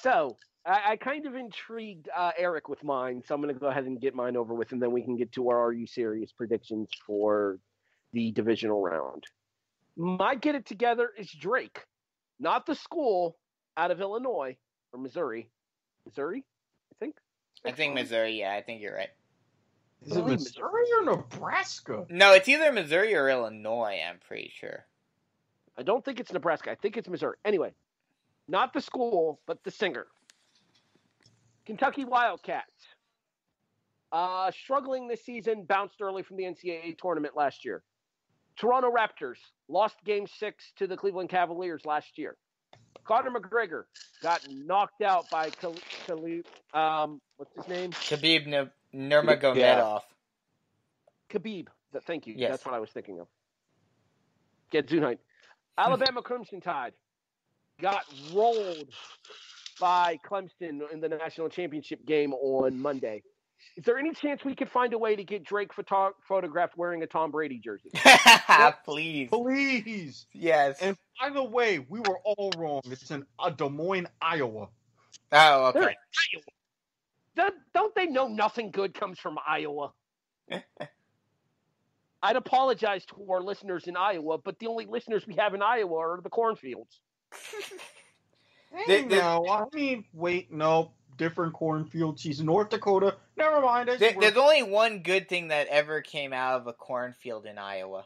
So I, I kind of intrigued uh, Erik with mine, so I'm going to go ahead and get mine over with, and then we can get to our Are You Serious predictions for the divisional round. My get it together is Drake, not the school out of Illinois or Missouri. Missouri, I think. I think Missouri. Yeah, I think you're right. Is it Missouri or Nebraska? No, it's either Missouri or Illinois. I'm pretty sure. I don't think it's Nebraska. I think it's Missouri. Anyway, not the school, but the singer. Kentucky Wildcats. Uh, struggling this season, bounced early from the NCAA tournament last year. Toronto Raptors lost game six to the Cleveland Cavaliers last year. Conor McGregor got knocked out by Khal- Khalid, um, what's his name? Khabib N- Nurmagomedov. Khabib. Thank you. Yes. That's what I was thinking of. Gesundheit. Alabama Crimson Tide got rolled by Clemson in the national championship game on Monday. Is there any chance we could find a way to get Drake photo- photographed wearing a Tom Brady jersey? Please. Please. Yes. And by the way, we were all wrong. It's in uh, Des Moines, Iowa. Oh, okay. Iowa. Don't, don't they know nothing good comes from Iowa? I'd apologize to our listeners in Iowa, but the only listeners we have in Iowa are the cornfields. Hey, The- the- now, I mean, wait, no, different cornfield. She's in North Dakota. Never mind. I There- There's only one good thing that ever came out of a cornfield in Iowa.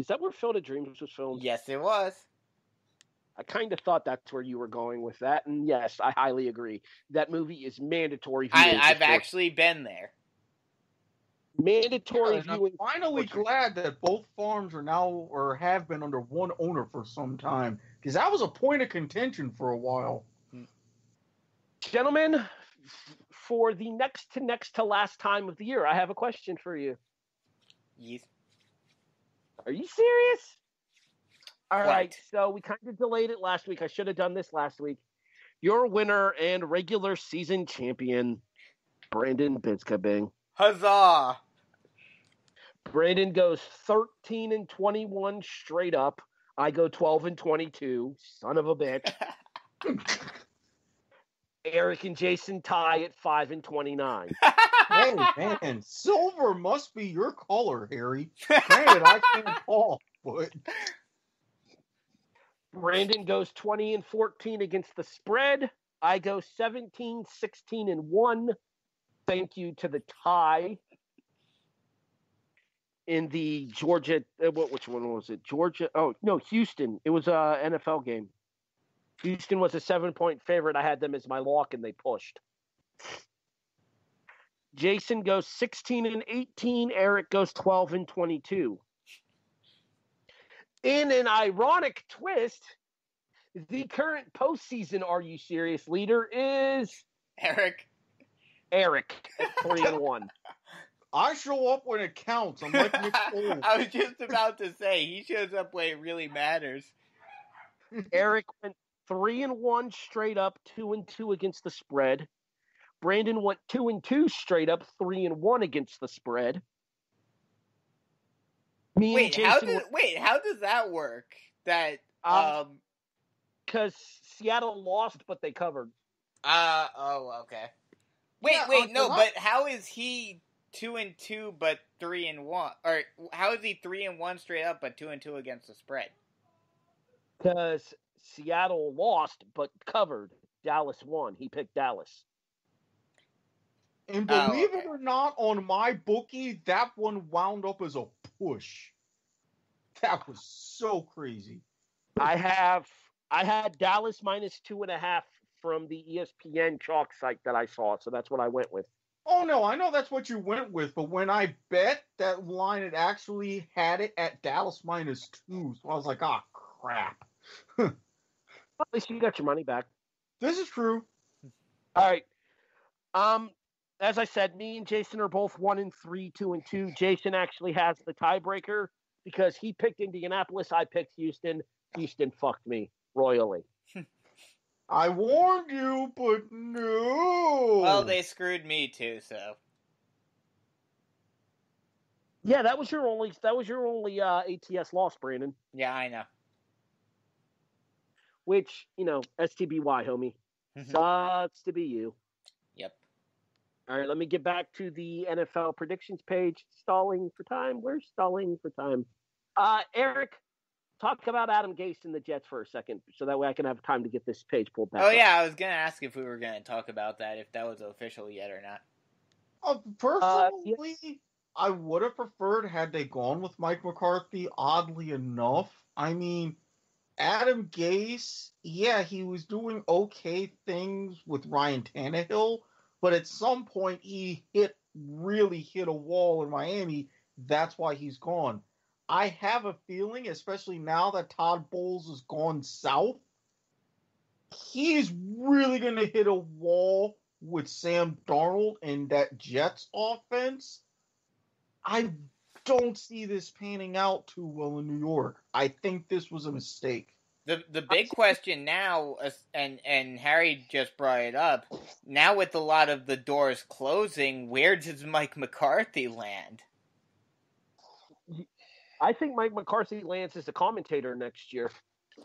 Is that where Field of Dreams was filmed? Yes, it was. I kind of thought that's where you were going with that, and yes, I highly agree. That movie is mandatory. I, viewing I've actually been there. mandatory Yeah, and I'm viewing. finally before- glad that both farms are now or have been under one owner for some time because that was a point of contention for a while. Gentlemen, for the next to next to last time of the year, I have a question for you. Yes. Are you serious? All What? right, so we kind of delayed it last week. I should have done this last week. Your winner and regular season champion, Brandon Biskobing. Huzzah! Brandon goes 13 and 21 straight up. I go 12 and 22. Son of a bitch. Erik and Jason tie at 5 and 29. hey man, silver must be your color, Harry. Granted, I can't call, but Brandon goes 20 and 14 against the spread. I go 17, 16 and 1. Thank you to the tie in the Georgia. uh, What which one was it? Georgia. Oh no, Houston. It was a NFL game. Houston was a seven point favorite. I had them as my lock, and they pushed. Jason goes 16 and 18. Erik goes 12 and 22. In an ironic twist, the current postseason Are You Serious leader is Erik. Erik at 3 and 1. I show up when it counts. I'm like Nick Foles. I was just about to say he shows up when it really matters. Erik went 3 and 1 straight up, 2 and 2 against the spread. Brandon went 2 and 2 straight up, 3 and 1 against the spread. Me Wait, and how Jason does wait? How does that work? That Um, um, because Seattle lost, but they covered. Uh oh, okay. Wait, Yeah, wait, no, but how is he two and two but three and one? Or how is he three and one straight up but two and two against the spread? Because Seattle lost but covered. Dallas won. He picked Dallas. And Oh, believe okay. it or not, on my bookie, that one wound up as a push. That was so crazy. I have I had Dallas minus two and a half from the ESPN chalk site that I saw, so that's what I went with. Oh no, I know that's what you went with, but when I bet that line, it actually had it at Dallas minus two. So I was like, ah, crap. At least you got your money back. This is true. All right. Um, as I said, me and Jason are both one and three, two and two. Jason actually has the tiebreaker because he picked Indianapolis. I picked Houston. Houston fucked me royally. I warned you, but no. Well, they screwed me too, so Yeah, that was your only that was your only uh, ATS loss, Brandon. yeah, I know. Which you know, STBY, homie, sucks to be you. Yep. All right, let me get back to the NFL predictions page. Stalling for time. We're stalling for time. Uh, Erik, talk about Adam Gase and the Jets for a second, so that way I can have time to get this page pulled back. Oh up. yeah, I was gonna ask if we were gonna talk about that, if that was official yet or not. Uh, personally, I would have preferred had they gone with Mike McCarthy. Oddly enough, I mean, Adam Gase, yeah, he was doing okay things with Ryan Tannehill, but at some point he hit really hit a wall in Miami. That's why he's gone. I have a feeling, especially now that Todd Bowles has gone south, he's really going to hit a wall with Sam Darnold and that Jets offense. I don't see this panning out too well in New York. I think this was a mistake. The the big question now, uh, and and Harry just brought it up. Now with a lot of the doors closing, where does Mike McCarthy land? I think Mike McCarthy lands as a commentator next year.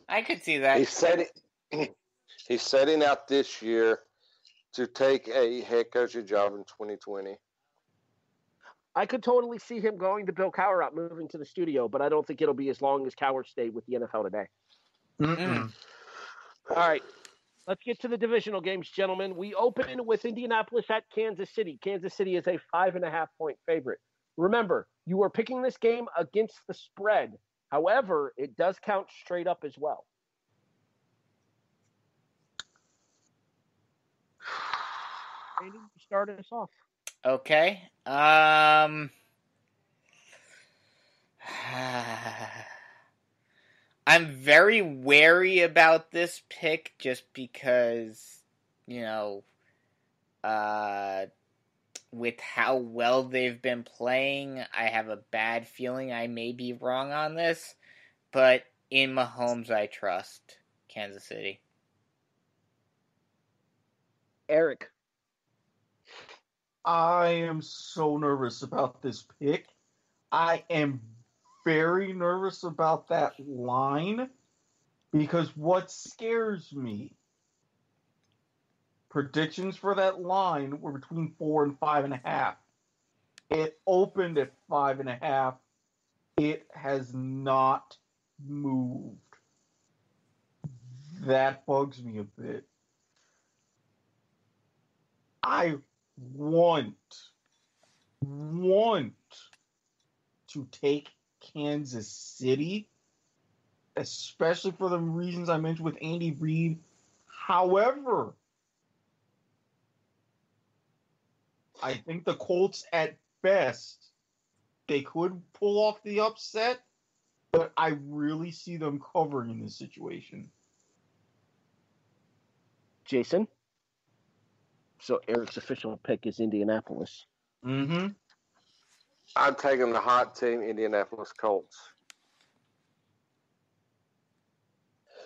I could see that. He's setting he's setting out this year to take a head coaching job in 2020. I could totally see him going to Bill Cowher out moving to the studio, but I don't think it'll be as long as Cowher stayed with the NFL today. Mm. All right. Let's get to the divisional games, gentlemen. We open with Indianapolis at Kansas City. Kansas City is a five and a half point favorite. Remember, you are picking this game against the spread. However, it does count straight up as well. Brandon, you started us off. Okay. Um. I'm very wary about this pick just because, you know, uh, with how well they've been playing, I have a bad feeling I may be wrong on this. But in Mahomes, I trust Kansas City. Erik. I am so nervous about this pick. I am very nervous about that line because what scares me predictions for that line were between four and five and a half. It opened at five and a half. It has not moved. That bugs me a bit. I want, want to take Kansas City, especially for the reasons I mentioned with Andy Reid. However, I think the Colts at best they could pull off the upset, but I really see them covering in this situation. Jason. So Erik's official pick is Indianapolis. Mm-hmm. I'm taking the hot team, Indianapolis Colts.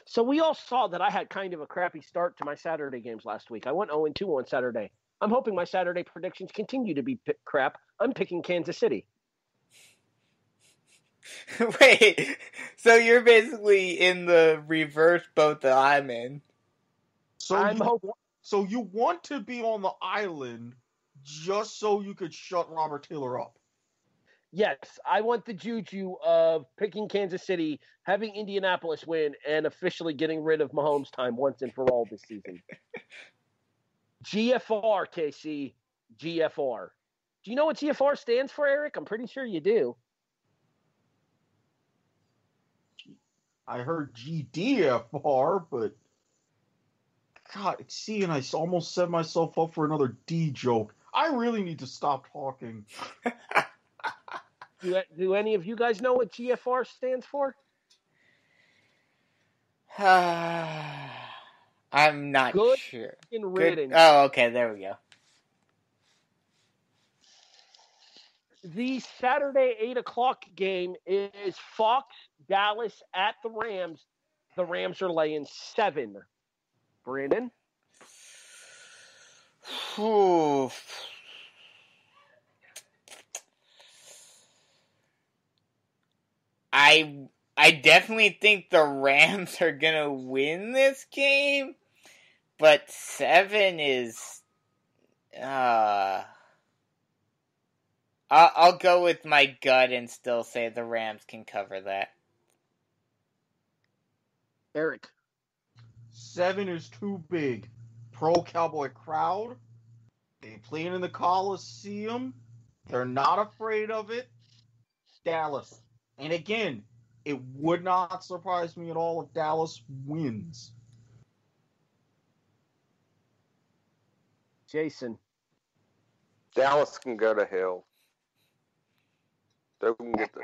So we all saw that I had kind of a crappy start to my Saturday games last week. I went 0 2 on Saturday. I'm hoping my Saturday predictions continue to be p- crap. I'm picking Kansas City. Wait, so you're basically in the reverse boat that I'm in. So I'm you, hoping. So you want to be on the island just so you could shut Robert Taylor up. Yes, I want the juju of picking Kansas City, having Indianapolis win, and officially getting rid of Mahomes' time once and for all this season. GFR, KC, GFR. Do you know what GFR stands for, Erik? I'm pretty sure you do. I heard GDFR, but God, see, and I almost set myself up for another D joke. I really need to stop talking. do, do any of you guys know what GFR stands for? I'm not Good sure. Good. Oh, okay, there we go. The Saturday eight o'clock game is Fox Dallas at the Rams. The Rams are laying seven. Brandon. I I definitely think the Rams are gonna win this game, but seven is uh I'll, I'll go with my gut and still say the Rams can cover that. Erik. Seven is too big. Pro Cowboy crowd. They playing in the Coliseum. They're not afraid of it. Dallas. And again, it would not surprise me at all if Dallas wins. Jason. Dallas can go to hell. They can get the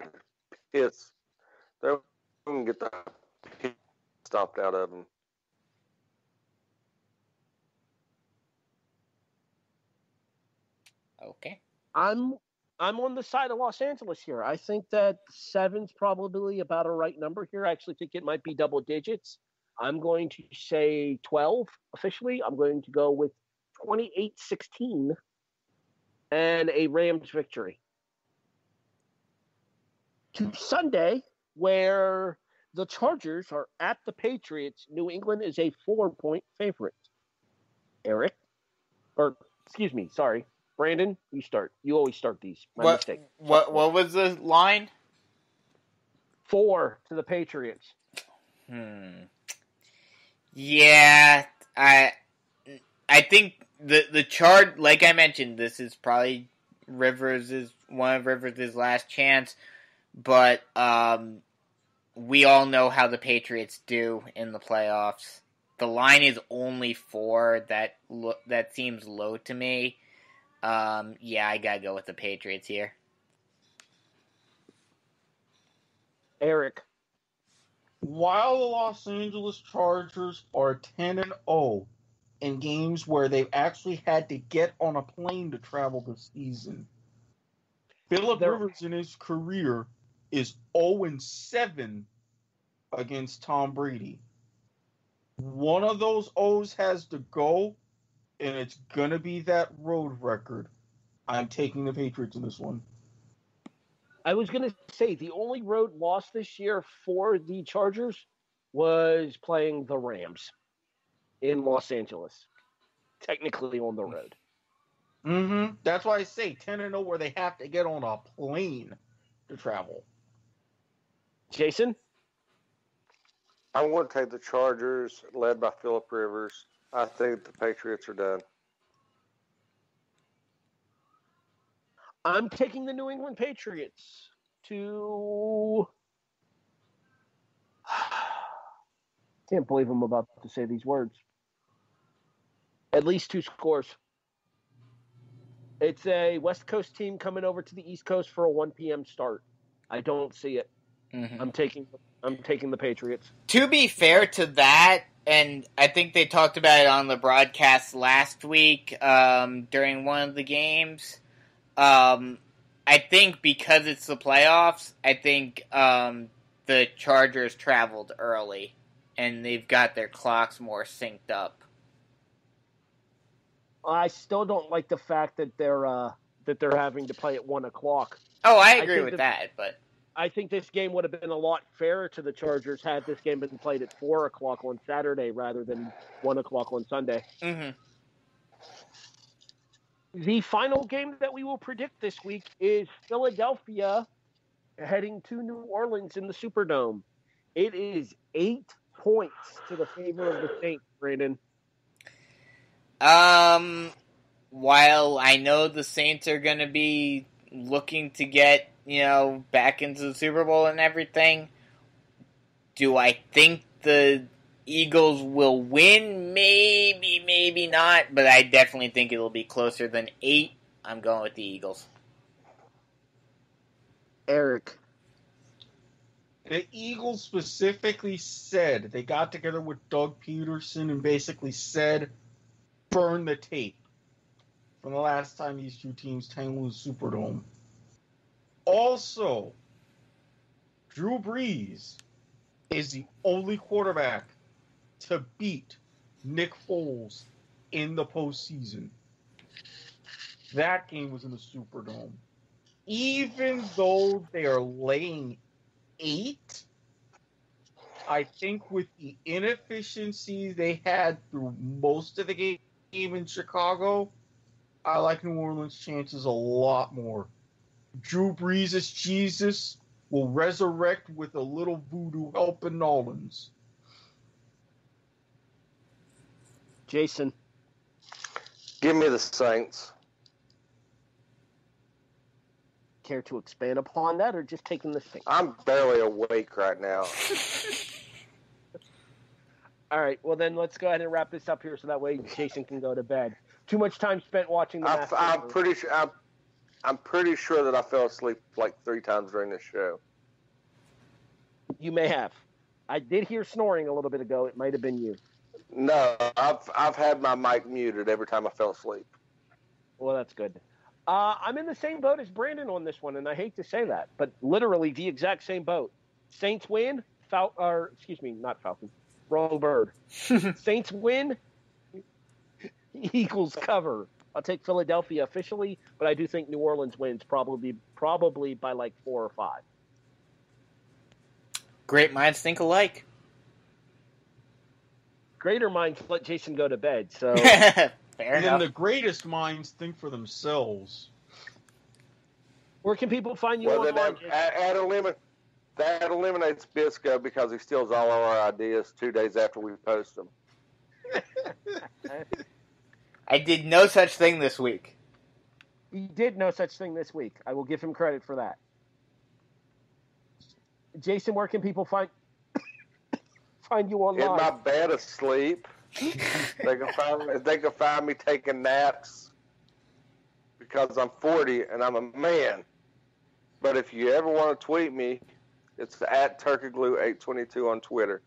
piss. They can get the piss stopped out of them. Okay. I'm I'm on the side of Los Angeles here. I think that seven's probably about a right number here. I actually think it might be double digits. I'm going to say 12 officially. I'm going to go with 28 16 and a Rams victory. To Sunday, where the Chargers are at the Patriots, New England is a four point favorite. Erik? Or, excuse me, sorry. Brandon, you start. You always start these. My what, mistake. What what was the line? Four to the Patriots. Hmm. Yeah, I I think the the chart, like I mentioned, this is probably Rivers is one of Rivers' last chance, but um, we all know how the Patriots do in the playoffs. The line is only four. That lo- that seems low to me. Um, yeah, I gotta go with the Patriots here. Erik. While the Los Angeles Chargers are 10 and 0 in games where they've actually had to get on a plane to travel this season, Philip They're- Rivers in his career is 0 and 7 against Tom Brady. One of those O's has to go, and it's gonna be that road record. I'm taking the Patriots in this one. I was going to say the only road loss this year for the Chargers was playing the Rams in Los Angeles, technically on the road. Mm-hmm. That's why I say 10 and 0 where they have to get on a plane to travel. Jason? I'm going to take the Chargers, led by Philip Rivers. I think the Patriots are done. I'm taking the New England Patriots to. Can't believe I'm about to say these words. At least two scores. It's a West Coast team coming over to the East Coast for a 1 p.m. start. I don't see it. Mm-hmm. I'm taking I'm taking the Patriots. to be fair to that, and I think they talked about it on the broadcast last week um, during one of the games. Um, I think because it's the playoffs, I think um, the Chargers traveled early and they've got their clocks more synced up. I still don't like the fact that they're uh, that they're having to play at one o'clock. Oh, I I agree think with that- that, but I think this game would have been a lot fairer to the Chargers had this game been played at four o'clock on Saturday rather than one o'clock on Sunday. hmm The final game that we will predict this week is Philadelphia heading to New Orleans in the Superdome. It is eight points to the favor of the Saints, Brandon. Um, while I know the Saints are going to be looking to get, you know, back into the Super Bowl and everything, do I think the Eagles will win? Maybe, maybe not, but I definitely think it'll be closer than eight. I'm going with the Eagles. Erik. The Eagles specifically said they got together with Doug Pederson and basically said, burn the tape from the last time these two teams tangled the Superdome. Also, Drew Brees is the only quarterback to beat Nick Foles in the postseason. That game was in the Superdome. Even though they are laying eight, I think with the inefficiencies they had through most of the game in Chicago, I like New Orleans' chances a lot more. Drew Brees as Jesus will resurrect with a little voodoo help in Nolans. Jason. Give me the Saints. Care to expand upon that or just taking the Saints? I'm barely awake right now. All right, well then let's go ahead and wrap this up here so that way Jason can go to bed. Too much time spent watching the I'm. I'm pretty sure. I'm, I'm pretty sure that I fell asleep like three times during this show. You may have. I did hear snoring a little bit ago. It might have been you. No, I've I've had my mic muted every time I fell asleep. Well, that's good. Uh, I'm in the same boat as Brandon on this one, and I hate to say that, but literally the exact same boat. Saints win. Fal- or excuse me, not Falcon. Wrong bird. Saints win. Eagles cover. I'll take Philadelphia officially, but I do think New Orleans wins probably probably by like four or five. Great minds think alike. Greater minds let Jason go to bed. So Fair and enough. then the greatest minds think for themselves. where can people find you Well, online? that, Jason? that, that, elim- that eliminates Bisco because he steals all our ideas two days after we post them. I did no such thing this week. He did no such thing this week. I will give him credit for that. Jason, where can people find find you online? In my bed asleep, they can find me, they can find me taking naps because I'm 40 and I'm a man. But if you ever want to tweet me, it's at turkeyglue822 on Twitter.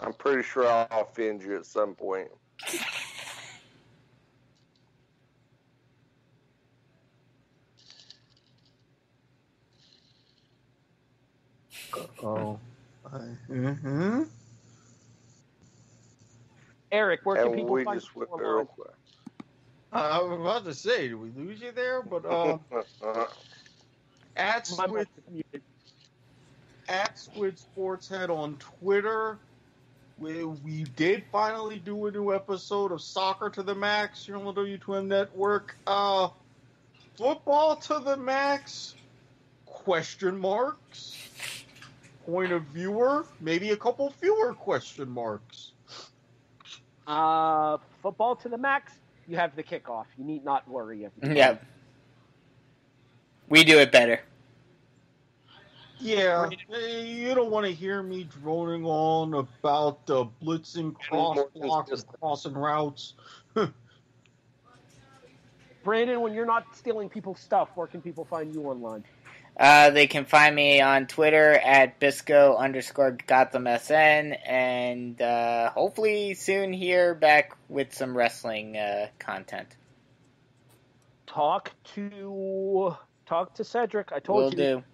I'm pretty sure I'll offend you at some point. Oh. mm-hmm. Erik, where can And people we find just you went online? real quick. I was about to say, did we lose you there? But um, at My Squid, mic is muted. at Squid Sports Head on Twitter, we, we did finally do a new episode of Soccer to the Max here on the W2M Network. Uh, football to the max? Question marks. Point of viewer? Maybe a couple fewer question marks. Uh, football to the max. You have the kickoff. You need not worry. Yep. We do it better. Yeah, you don't want to hear me droning on about the blitzing cross more blocks and consistent. crossing routes. Brandon, when you're not stealing people's stuff, where can people find you online? Uh, they can find me on Twitter at Bisco underscore Gotham SN, and uh, hopefully soon here back with some wrestling uh, content. Talk to talk to Cedric. I told Will you. do.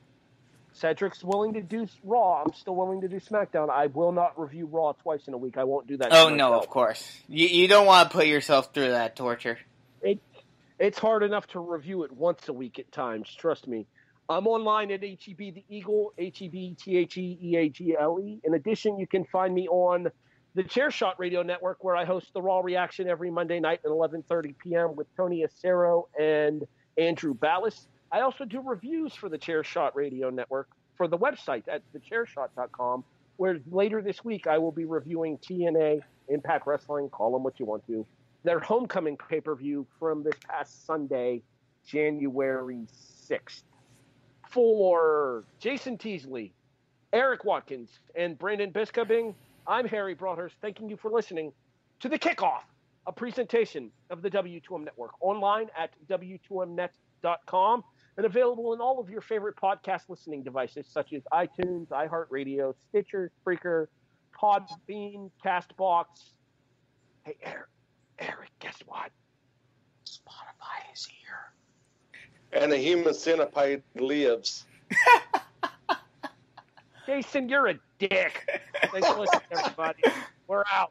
Cedric's willing to do Raw. I'm still willing to do SmackDown. I will not review Raw twice in a week. I won't do that. Oh no, of course. You you don't want to put yourself through that torture. It's hard enough to review it once a week at times. Trust me. I'm online at HEB the Eagle, H E B T H E E A G L E. In addition, you can find me on the Chairshot Radio Network, where I host the Raw Reaction every Monday night at 11:30 p.m. with Tony Acero and Andrew Ballas. I also do reviews for the Chairshot Radio Network for the website at thechairshot.com, where later this week I will be reviewing TNA, Impact Wrestling, call them what you want to, their homecoming pay per view from this past Sunday, January 6th. For Jason Teasley, Erik Watkins, and Brandon Biskobing, I'm Harry Broadhurst, thanking you for listening to The Kickoff, a presentation of the W2M Network, online at W2Mnet.com and available in all of your favorite podcast listening devices such as iTunes, iHeartRadio, Stitcher, Spreaker, Podbean, Castbox. Hey, Erik, Erik, guess what? Spotify is here. And the human centipede lives. Jason, you're a dick. Thanks for listening, everybody. We're out.